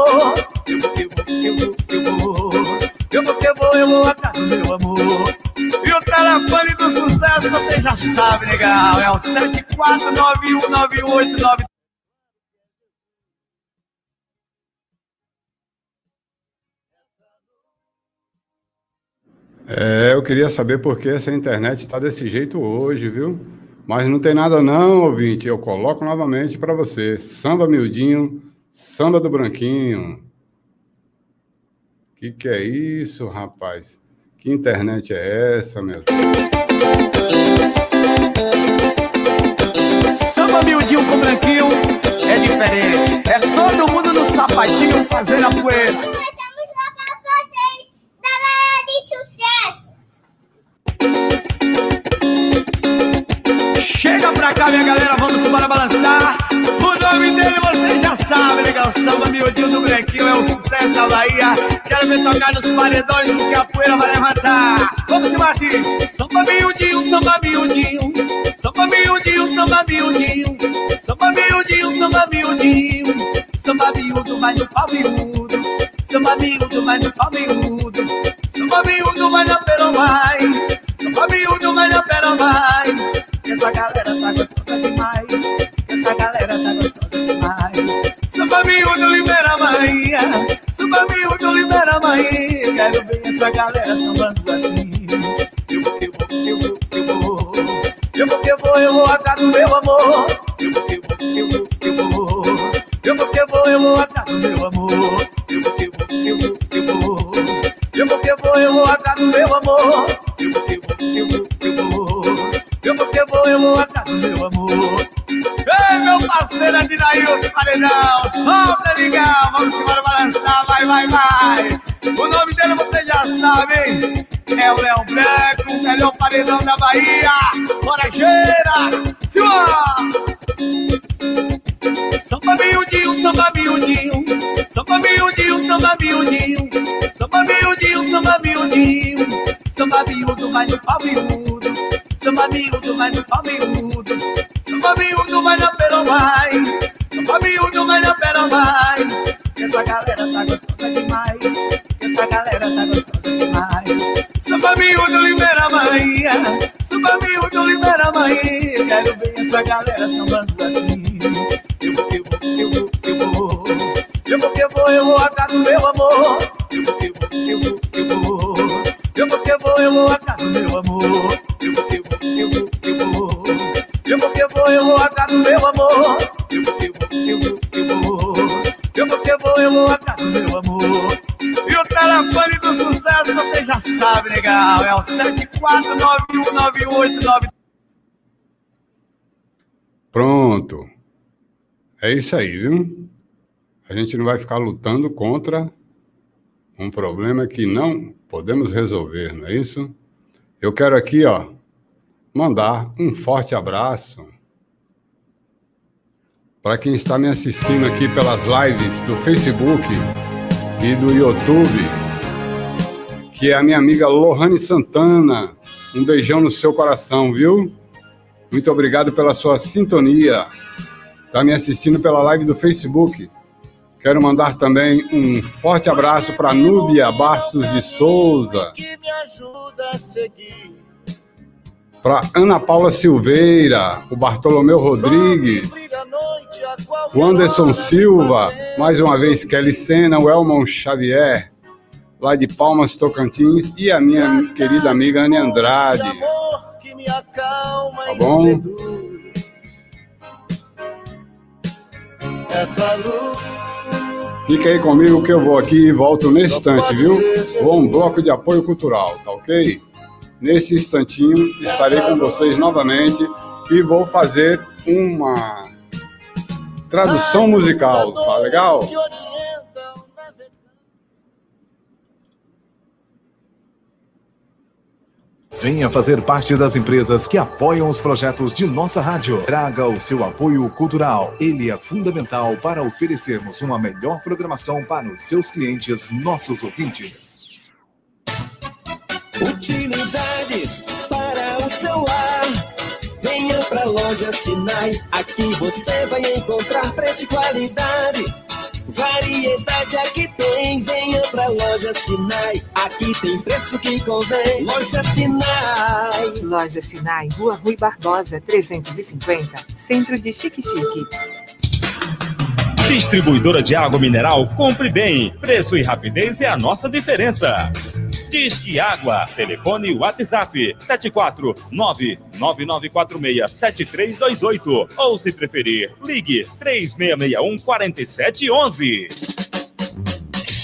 Vou, eu vou, eu vou, eu vou. Eu vou, eu vou, eu vou atrás meu amor. E o telefone do sucesso você já sabe, legal. É o 74919893. É, eu queria saber por que essa internet está desse jeito hoje, viu? Mas não tem nada não, ouvinte. Eu coloco novamente para você. Samba miudinho, Samba do Branquinho. Que que é isso, rapaz? Que internet é essa, meu? Samba miudinho com branquinho é diferente. É todo mundo no sapatinho fazendo a poeira. Chega pra cá, minha galera, vamos embora balançar o samba miudinho do Brequinho, é o sucesso da Bahia. Quero ver tocar nos paredões, porque a poeira vai levantar. Vamos cima assim. Samba miudinho, samba miudinho. Samba miudinho, samba miudinho. Samba miudinho, samba miudinho. Samba miúdo, vai no pau miúdo. Samba miúdo, vai no pau miúdo. Samba miúdo, vai na pera mais. Samba miúdo, vai na pera mais. Essa galera tá gostosa demais. Essa galera tá gostosa miúdo, libera a Bahia. Samba miúdo, libera a Bahia. Quero ver essa galera sambando assim. Eu vou, eu vou, eu vou, eu vou. Eu vou, eu vou, eu vou atrás do meu amor. Eu vou, eu vou, eu vou, eu vou. Eu vou, eu vou, eu vou atrás do meu amor. Eu vou, eu vou, eu vou, eu vou. Eu vou, eu vou, eu vou atrás do meu amor. Eu vou, eu vou, eu vou, eu vou. Eu vou, eu vou, eu vou atrás do meu amor. Ei, meu parceiro Adinaíus Paredão, solta, legal, vamos embora balançar, vai, vai, vai. O nome dele você já sabe, hein? É o Leão Branco, o melhor paredão da Bahia. Forageira, Silva! Samba miudinho, samba miudinho, samba miudinho, samba miudinho, samba miudinho, samba miudinho, samba miúdo, no pau miúdo, samba miúdo, no pau samba miúdo, mais, miúdo, vai na pera mais. Essa galera tá gostosa demais, essa galera tá gostosa demais. Samba miúdo, libera a Bahia, samba miúdo, libera a Bahia. Quero ver essa galera sambando assim. Eu vou, eu vou, eu vou, eu vou. Eu vou, eu vou, eu vou atrás do meu amor. Eu vou, eu vou, eu vou, eu vou. Eu vou, eu vou, eu vou atrás do meu amor. Vou, eu vou, atrás do meu amor. Eu vou, eu vou, eu vou, eu vou. Atrás do meu amor. E o telefone do sucesso você já sabe, legal. É o 74919899. Pronto. É isso aí, viu? A gente não vai ficar lutando contra um problema que não podemos resolver, não é isso? Eu quero aqui, ó, mandar um forte abraço para quem está me assistindo aqui pelas lives do Facebook e do YouTube, que é a minha amiga Lohane Santana. Um beijão no seu coração, viu? Muito obrigado pela sua sintonia. Está me assistindo pela live do Facebook. Quero mandar também um forte abraço para Núbia Bastos de Souza. Para Ana Paula Silveira, o Bartolomeu Rodrigues, o Anderson Silva, mais uma vez Kelly Sena, o Elmon Xavier, lá de Palmas, Tocantins, e a minha querida amiga Anne Andrade. Tá bom? Fica aí comigo que eu vou aqui e volto nesse instante, viu? Vou um bloco de apoio cultural, tá ok? Nesse instantinho estarei com vocês novamente e vou fazer uma tradução musical, tá legal? Venha fazer parte das empresas que apoiam os projetos de nossa rádio. Traga o seu apoio cultural. Ele é fundamental para oferecermos uma melhor programação para os seus clientes, nossos ouvintes. Loja Sinai. Aqui você vai encontrar preço e qualidade. Variedade aqui tem, venha pra loja Sinai. Aqui tem preço que convém. Loja Sinai. Loja Sinai, Rua Rui Barbosa, 350, Centro de Chique Chique. Distribuidora de água mineral, compre bem. Preço e rapidez é a nossa diferença. Disque Água, telefone WhatsApp 749-9946-7328 ou se preferir, ligue 3661-4711.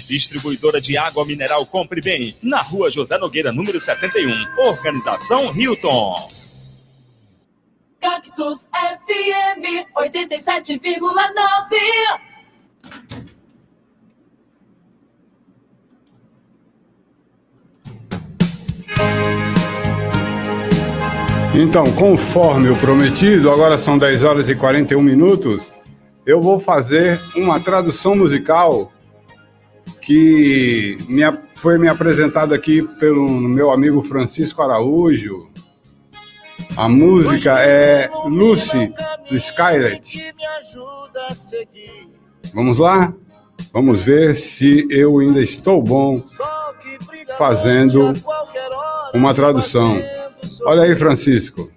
Distribuidora de água mineral Compre Bem, na rua José Nogueira, número 71, Organização Hilton. Cactus FM 87,9. Então, conforme o prometido, agora são 10 horas e 41 minutos. eu vou fazer uma tradução musical que me, foi me apresentada aqui pelo meu amigo Francisco Araújo. A música é Lucy, do Skylet. Vamos lá? Vamos ver se eu ainda estou bom fazendo uma tradução. Olha aí, Francisco.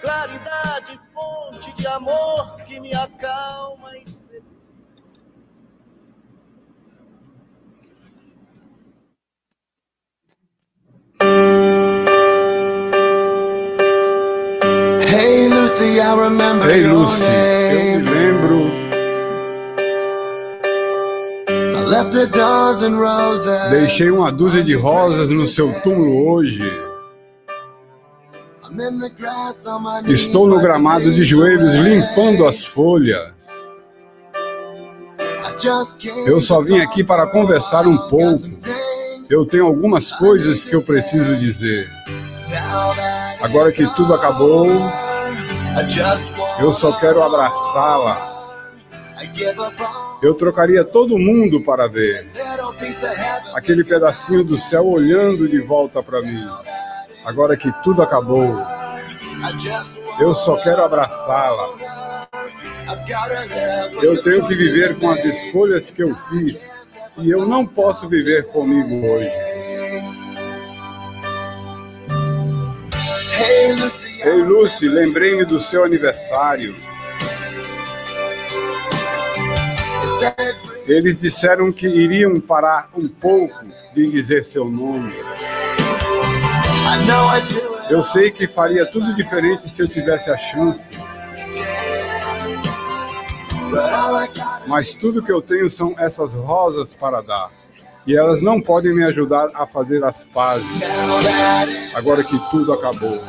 Claridade, fonte de amor que me acalma e Hey Lucy, I remember hey Lucy, eu me lembro. Deixei uma dúzia de rosas no seu túmulo hoje. Estou no gramado de joelhos limpando as folhas. Eu só vim aqui para conversar um pouco. Eu tenho algumas coisas que eu preciso dizer. Agora que tudo acabou, eu só quero abraçá-la. Eu trocaria todo mundo para ver aquele pedacinho do céu olhando de volta para mim. Agora que tudo acabou, eu só quero abraçá-la. Eu tenho que viver com as escolhas que eu fiz e eu não posso viver comigo hoje. Ei, Lucy, lembrei-me do seu aniversário. Eles disseram que iriam parar um pouco de dizer seu nome. Eu sei que faria tudo diferente se eu tivesse a chance. Mas tudo que eu tenho são essas rosas para dar. E elas não podem me ajudar a fazer as pazes. Agora que tudo acabou.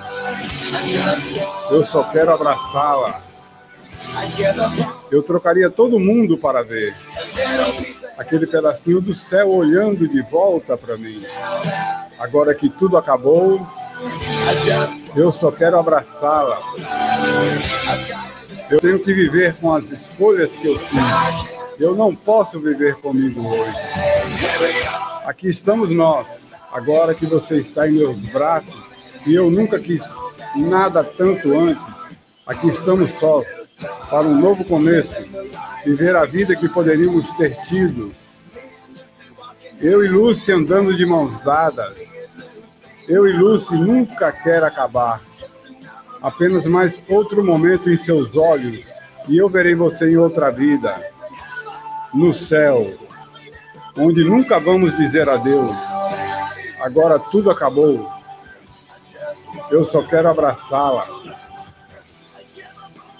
Eu só quero abraçá-la eu trocaria todo mundo para ver aquele pedacinho do céu olhando de volta para mim. Agora que tudo acabou, eu só quero abraçá-la. Eu tenho que viver com as escolhas que eu fiz. Eu não posso viver comigo hoje. Aqui estamos nós, agora que você está em meus braços e eu nunca quis nada tanto antes. Aqui estamos sós para um novo começo, viver a vida que poderíamos ter tido. Eu e Lucy andando de mãos dadas. Eu e Lucy nunca quer acabar. Apenas mais outro momento em seus olhos e eu verei você em outra vida, no céu, onde nunca vamos dizer adeus. Agora tudo acabou. Eu só quero abraçá-la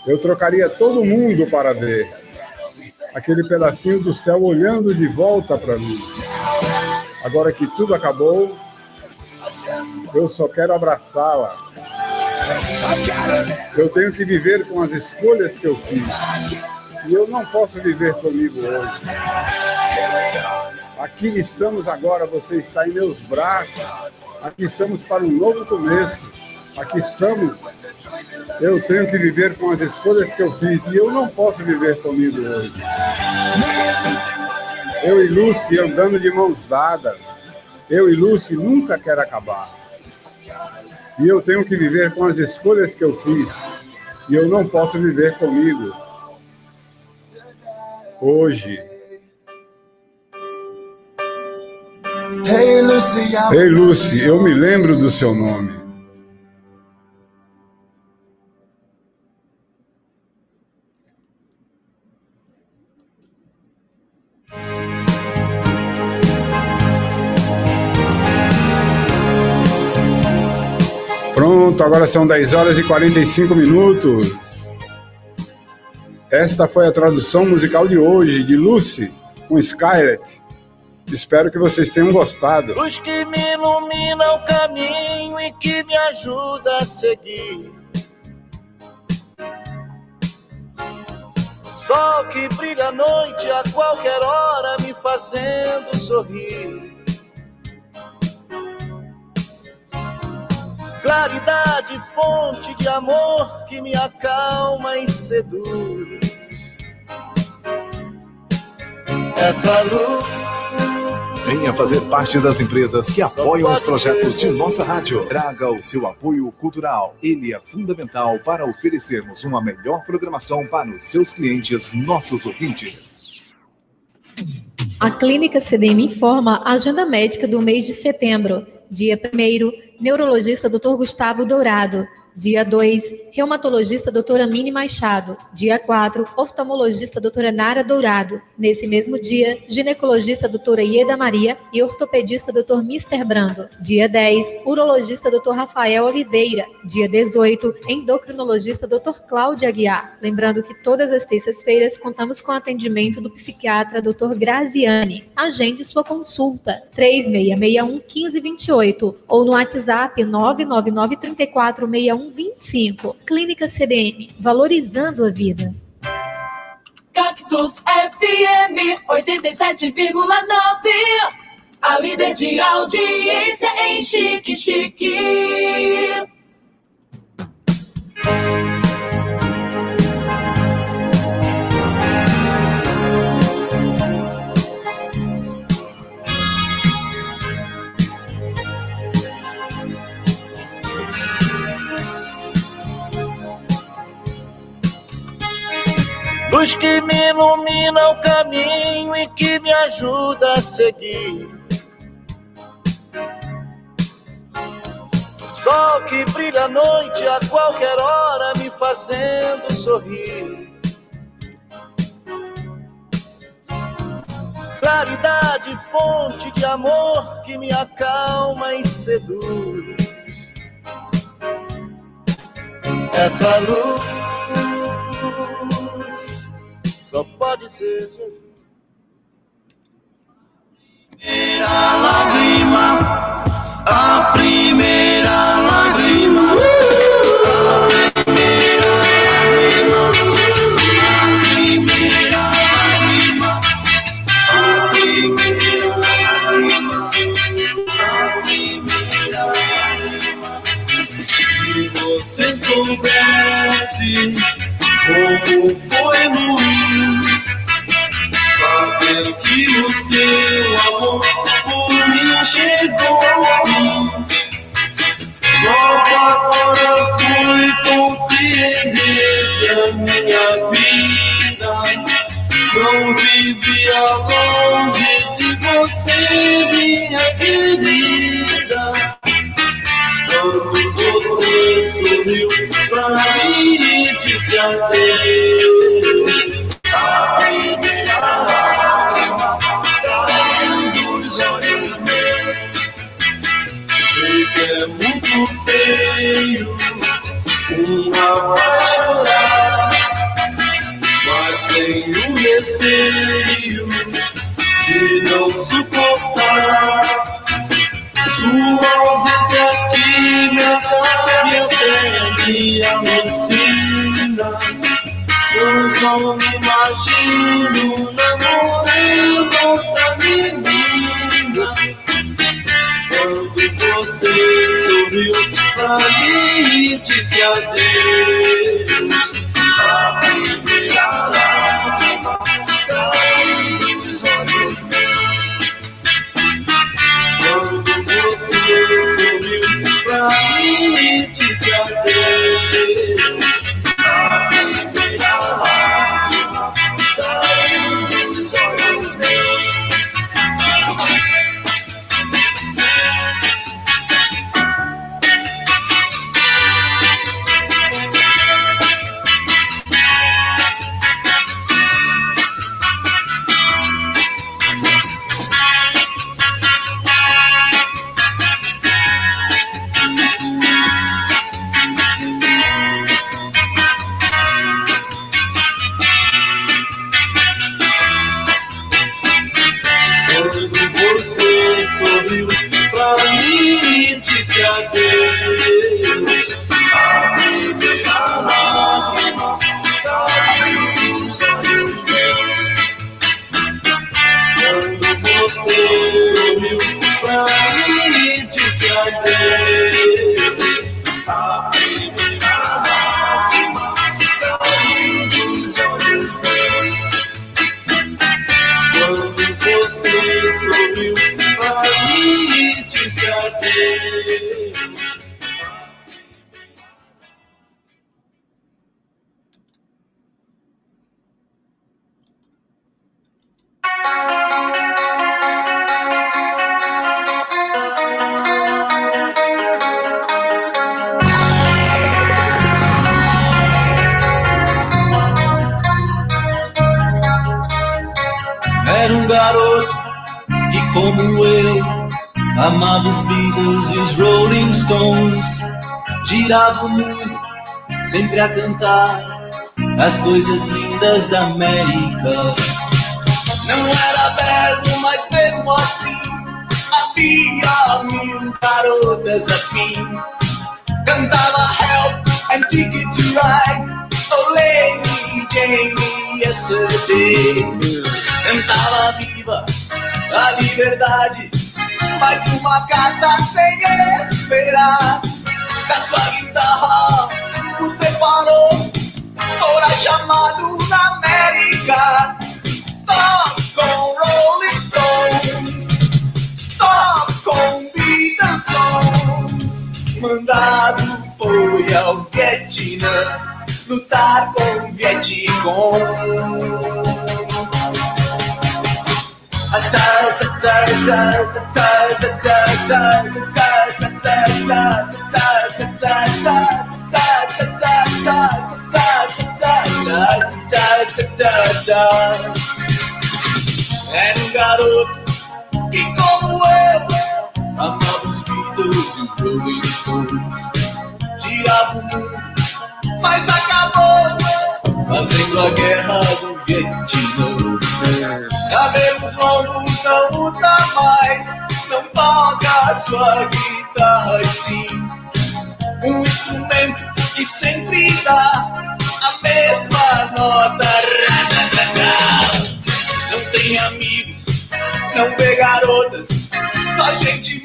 eu trocaria todo mundo para ver aquele pedacinho do céu olhando de volta para mim. Agora que tudo acabou, eu só quero abraçá-la. Eu tenho que viver com as escolhas que eu fiz. E eu não posso viver comigo hoje. Aqui estamos agora, você está em meus braços. Aqui estamos para um novo começo. Aqui estamos eu tenho que viver com as escolhas que eu fiz e eu não posso viver comigo hoje. Eu e Lucy andando de mãos dadas. Eu e Lucy nunca quer acabar. E eu tenho que viver com as escolhas que eu fiz. E eu não posso viver comigo hoje. Lucy, hey Lucy, eu me lembro do seu nome. Pronto, agora são 10 horas e 45 minutos. Esta foi a tradução musical de hoje, de Lucy, com Skylet. Espero que vocês tenham gostado. Luz que me ilumina o caminho e que me ajuda a seguir. Sol que brilha à noite a qualquer hora, me fazendo sorrir. Claridade, fonte de amor que me acalma e seduz. Essa luz Venha fazer parte das empresas que apoiam os projetos de nossa rádio. Traga o seu apoio cultural. Ele é fundamental para oferecermos uma melhor programação para os seus clientes, nossos ouvintes. A Clínica CDM informa a agenda médica do mês de setembro. Dia 1 neurologista Dr. Gustavo Dourado. Dia 2, reumatologista doutora Mini Machado. Dia 4, oftalmologista doutora Nara Dourado. Nesse mesmo dia, ginecologista doutora Ieda Maria e ortopedista doutor Mister Brando. Dia 10, urologista doutor Rafael Oliveira. Dia 18, endocrinologista doutor Cláudio Aguiar. Lembrando que todas as terças-feiras contamos com atendimento do psiquiatra doutor Graziani. Agende sua consulta 3661 1528 ou no WhatsApp 999 34 6125. Clínica CDM, valorizando a vida. Cactus FM 87,9. A líder de audiência em Chique Chique. Luz que me ilumina o caminho e que me ajuda a seguir. Sol que brilha à noite a qualquer hora, me fazendo sorrir. Claridade, fonte de amor que me acalma e seduz. Essa luz só pode ser Jesus. primeira lágrima, a primeira lágrima, a primeira lágrima, a primeira lágrima, a primeira lágrima. Se você soubesse como foi ruim seu amor por mim chegou ao fim. Logo agora fui compreender que a minha vida não vivia longe de você, minha querida. Quando você sorriu pra mim e disse adeus. Feio um rapaz chorar, mas tenho receio de não suportar. Sua ausência aqui me acaba e até me alucina. Eu não me imagino namorando outra menina. Sorriu pra mim e disse adeus. A primeira lágrima caiu dos olhos meus. Quando você sorriu pra mim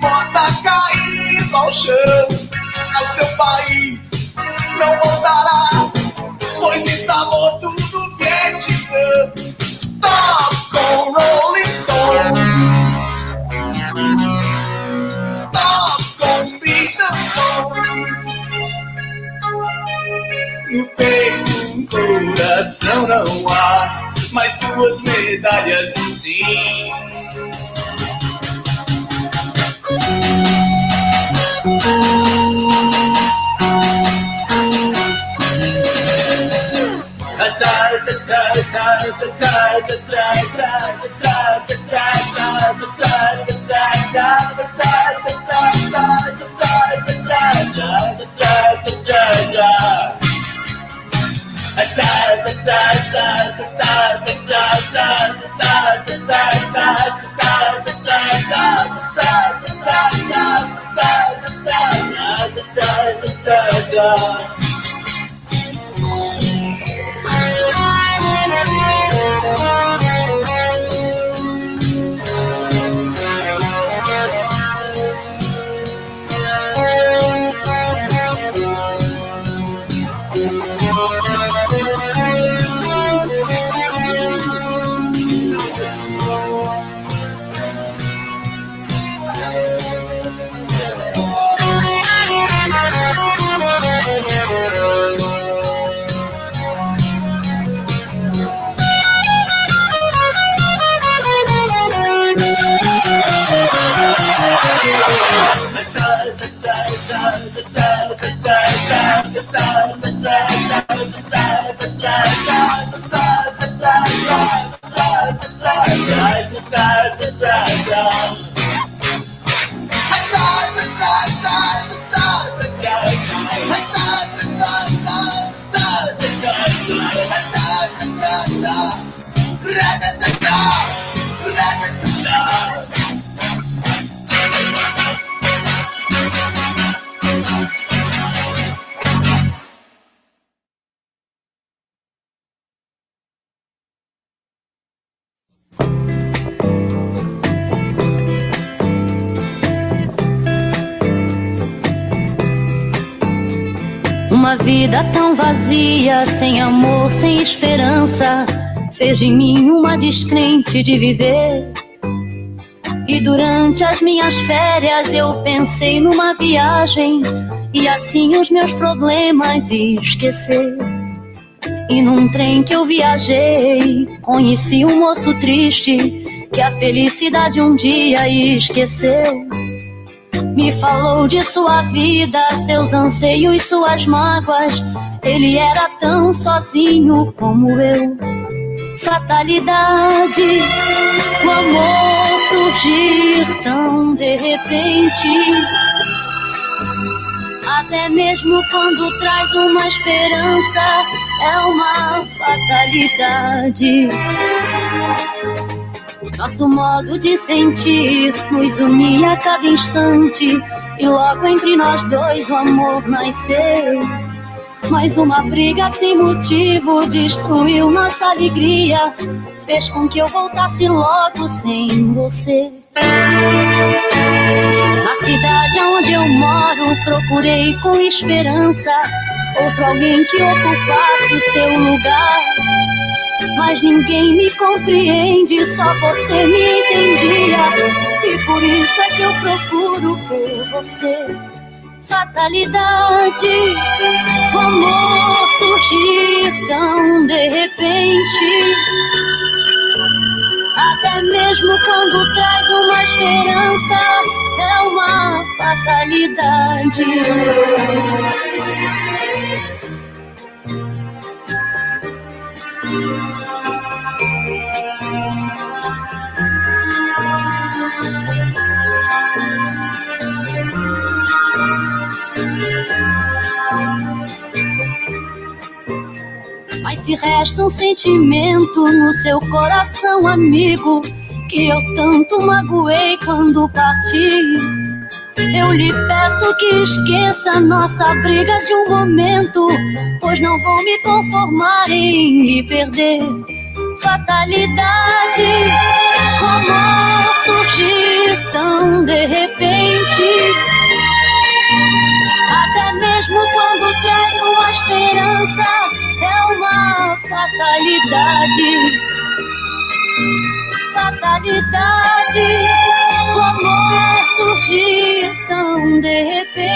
morta caindo ao chão. Ao seu país não voltará, pois está morto do Vietnã. Stop com Rolling Stones. Stop com Beatles. No peito um coração não há, mas duas medalhas tie, tie, tie, tie, tie, tie. Uma vida tão vazia, sem amor, sem esperança, fez de mim uma descrente de viver. E durante as minhas férias eu pensei numa viagem e assim os meus problemas esquecer. E num trem que eu viajei, conheci um moço triste que a felicidade um dia esqueceu. Me falou de sua vida, seus anseios, suas mágoas. Ele era tão sozinho como eu. Fatalidade, o amor surgir tão de repente. Até mesmo quando traz uma esperança, é uma fatalidade. Nosso modo de sentir nos unia a cada instante, e logo entre nós dois o amor nasceu. Mas uma briga sem motivo destruiu nossa alegria, fez com que eu voltasse logo sem você. Na cidade onde eu moro, procurei com esperança outro alguém que ocupasse o seu lugar. Mas ninguém me compreende, só você me entendia. E por isso é que eu procuro por você. Fatalidade, o amor surgir tão de repente. Até mesmo quando traz uma esperança, é uma fatalidade. Mas se resta um sentimento no seu coração, amigo, que eu tanto magoei quando parti. Eu lhe peço que esqueça nossa briga de um momento, pois não vou me conformar em lhe perder. Fatalidade, amor surgir tão de repente. Mesmo quando traz uma esperança, é uma fatalidade. Fatalidade, o amor surgir tão de repente.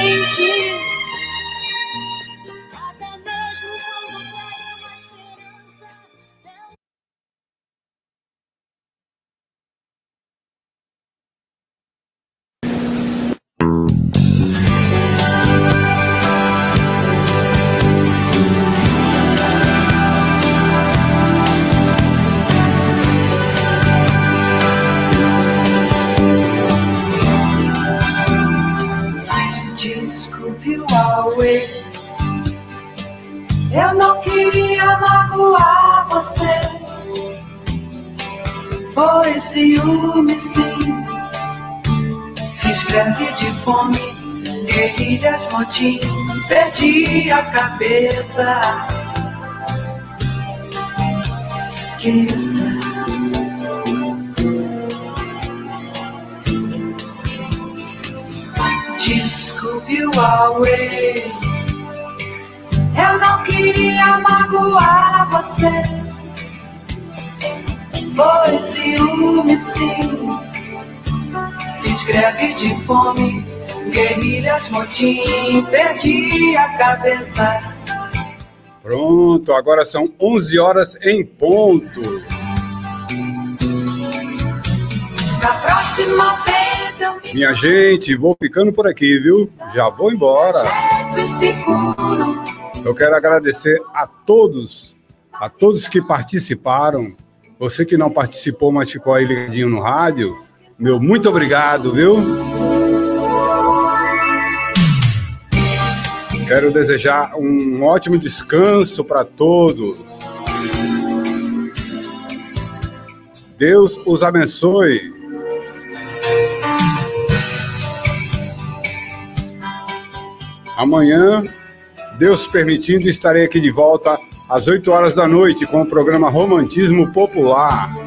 Motim. Perdi a cabeça. Esqueça. Desculpe o Huawei. Eu não queria magoar você. Foi ciúme, sim. Fiz greve de fome, guerrilhas, motim. Perdi a cabeça. Pronto, agora são 11 horas em ponto. Da próxima vez eu me Minha gente, vou ficando por aqui, viu? Já vou embora. Eu quero agradecer a todos, a todos que participaram. Você que não participou, mas ficou aí ligadinho no rádio, meu muito obrigado, viu? Quero desejar um ótimo descanso para todos. Deus os abençoe. Amanhã, Deus permitindo, estarei aqui de volta às 8 horas da noite com o programa Romantismo Popular.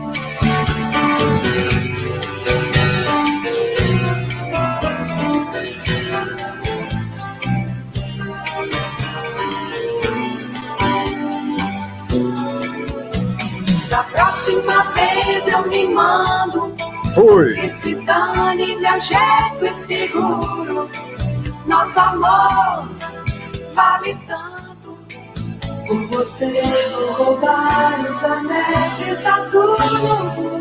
Vez eu me mando. Fui. Esse dane, meu jeito é seguro. Nosso amor vale tanto. Por você vou roubar os anéis de Saturno.